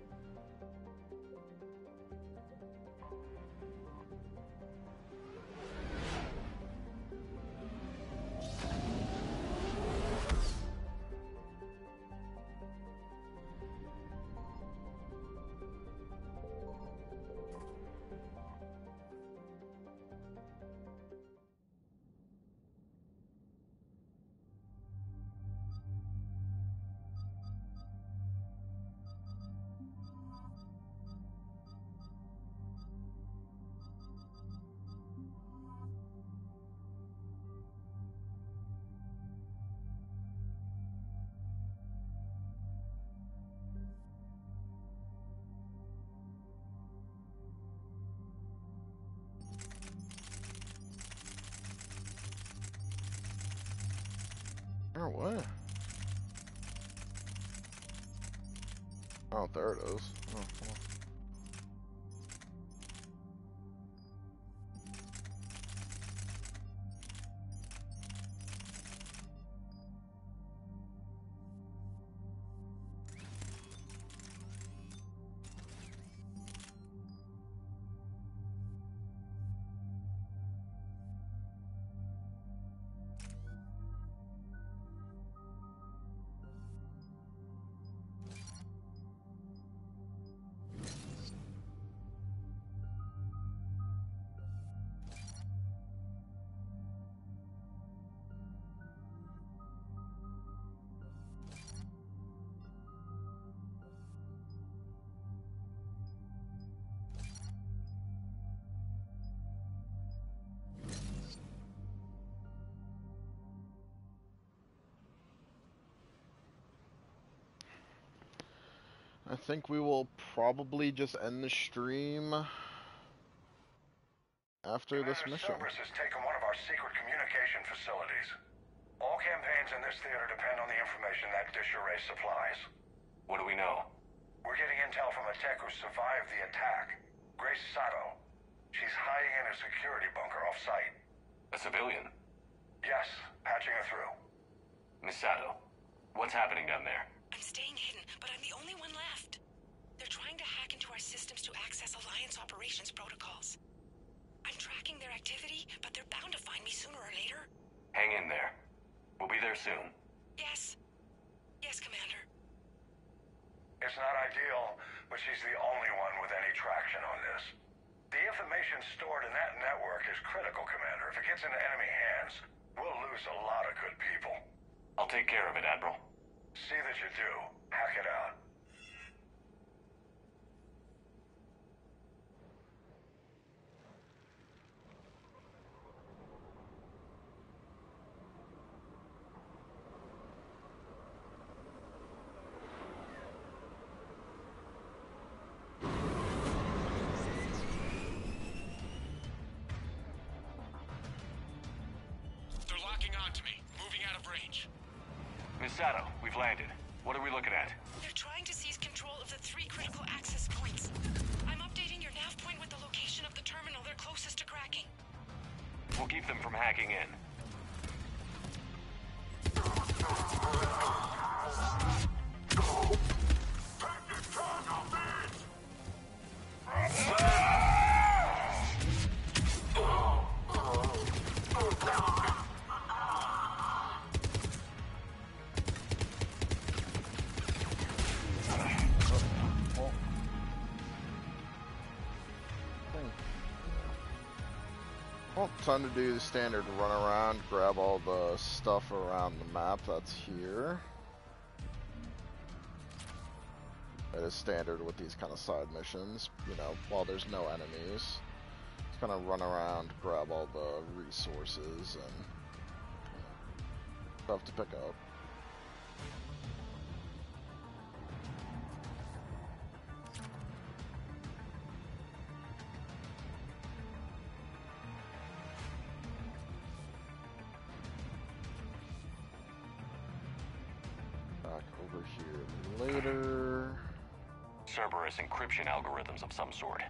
Oh, there it is. I think we will probably just end the stream after this mission. Cerberus has taken one of our secret communication facilities. All campaigns in this theater depend on the information that dish array supplies. What do we know? We're getting intel from a tech who survived the attack. Grace Sato. She's hiding in a security bunker off-site. A civilian? Yes, patching her through. Miss Sato, what's happening down there? I'm staying hidden, but I'm the only one left. They're trying to hack into our systems to access Alliance operations protocols. I'm tracking their activity, but they're bound to find me sooner or later. Hang in there. We'll be there soon. Yes. Yes, Commander. It's not ideal, but she's the only one with any traction on this. The information stored in that network is critical, Commander. If it gets into enemy hands, we'll lose a lot of good people. I'll take care of it, Admiral. See that you do. Hackett out. Sato, we've landed. What are we looking at? They're trying to seize control of the three critical access points. I'm updating your nav point with the location of the terminal they're closest to cracking. We'll keep them from hacking in. Time to do the standard run around, grab all the stuff around the map that's here. It is standard with these kind of side missions, you know, while there's no enemies. Just kind of run around, grab all the resources and you know, stuff to pick up. Of some sort.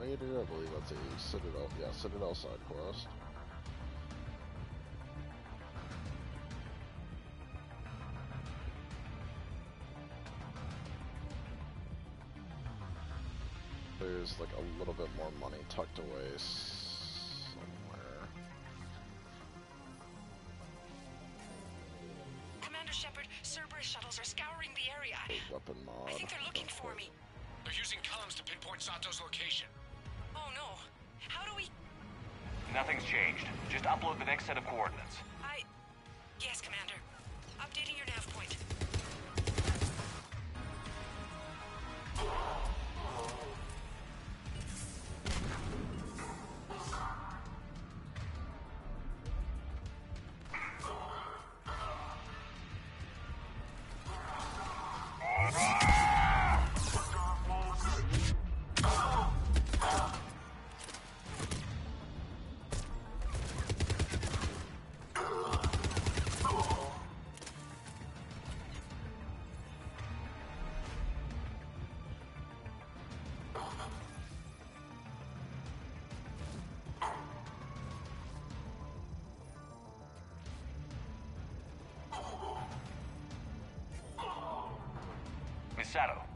Later, I believe that's a Citadel, yeah, Citadel side quest. There's like a little bit more money tucked away Weapon mod. I think they're looking for me. They're using comms to pinpoint Sato's location. Oh no. How do we... Nothing's changed. Just upload the next set of coordinates. I... Yes, Commander. Updating your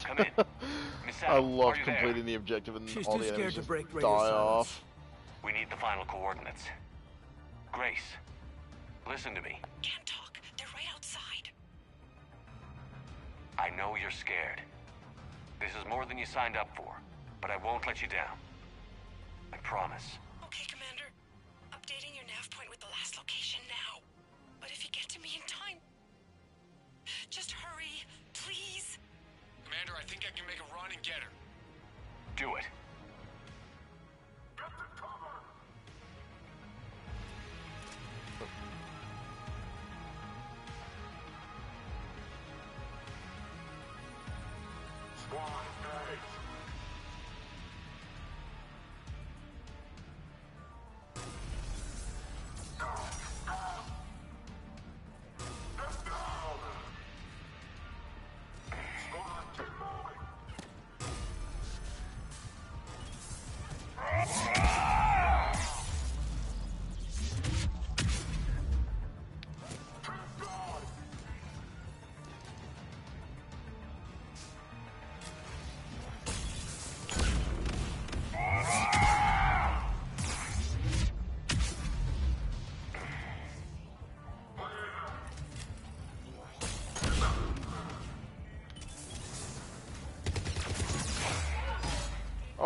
come in. [LAUGHS] Miss Sato, I love are you there? completing the objective and She's all too the scared enemies to just break die radio silence. off. We need the final coordinates. Grace, listen to me. Can't talk. They're right outside. I know you're scared. This is more than you signed up for, but I won't let you down. I promise.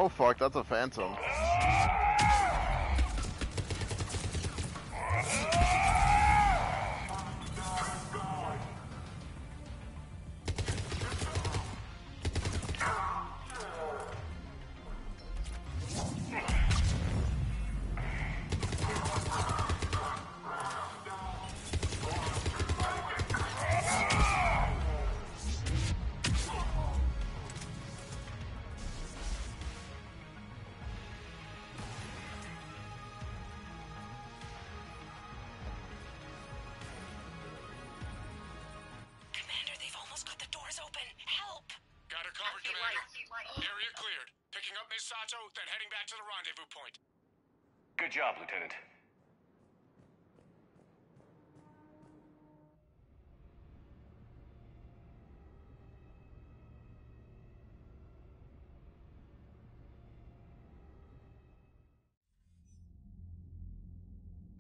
Oh fuck, that's a phantom.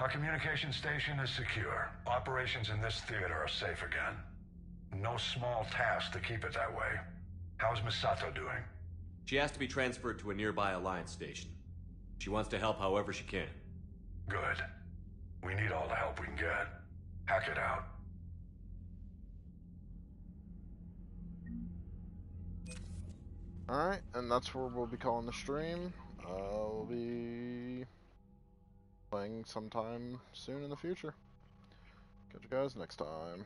Our communication station is secure. Operations in this theater are safe again. No small task to keep it that way. How's Miss Sato doing? She has to be transferred to a nearby Alliance station. She wants to help however she can. Good. We need all the help we can get. Hackett out. Alright, and that's where we'll be calling the stream. Uh, we'll be sometime soon in the future. Catch you guys next time.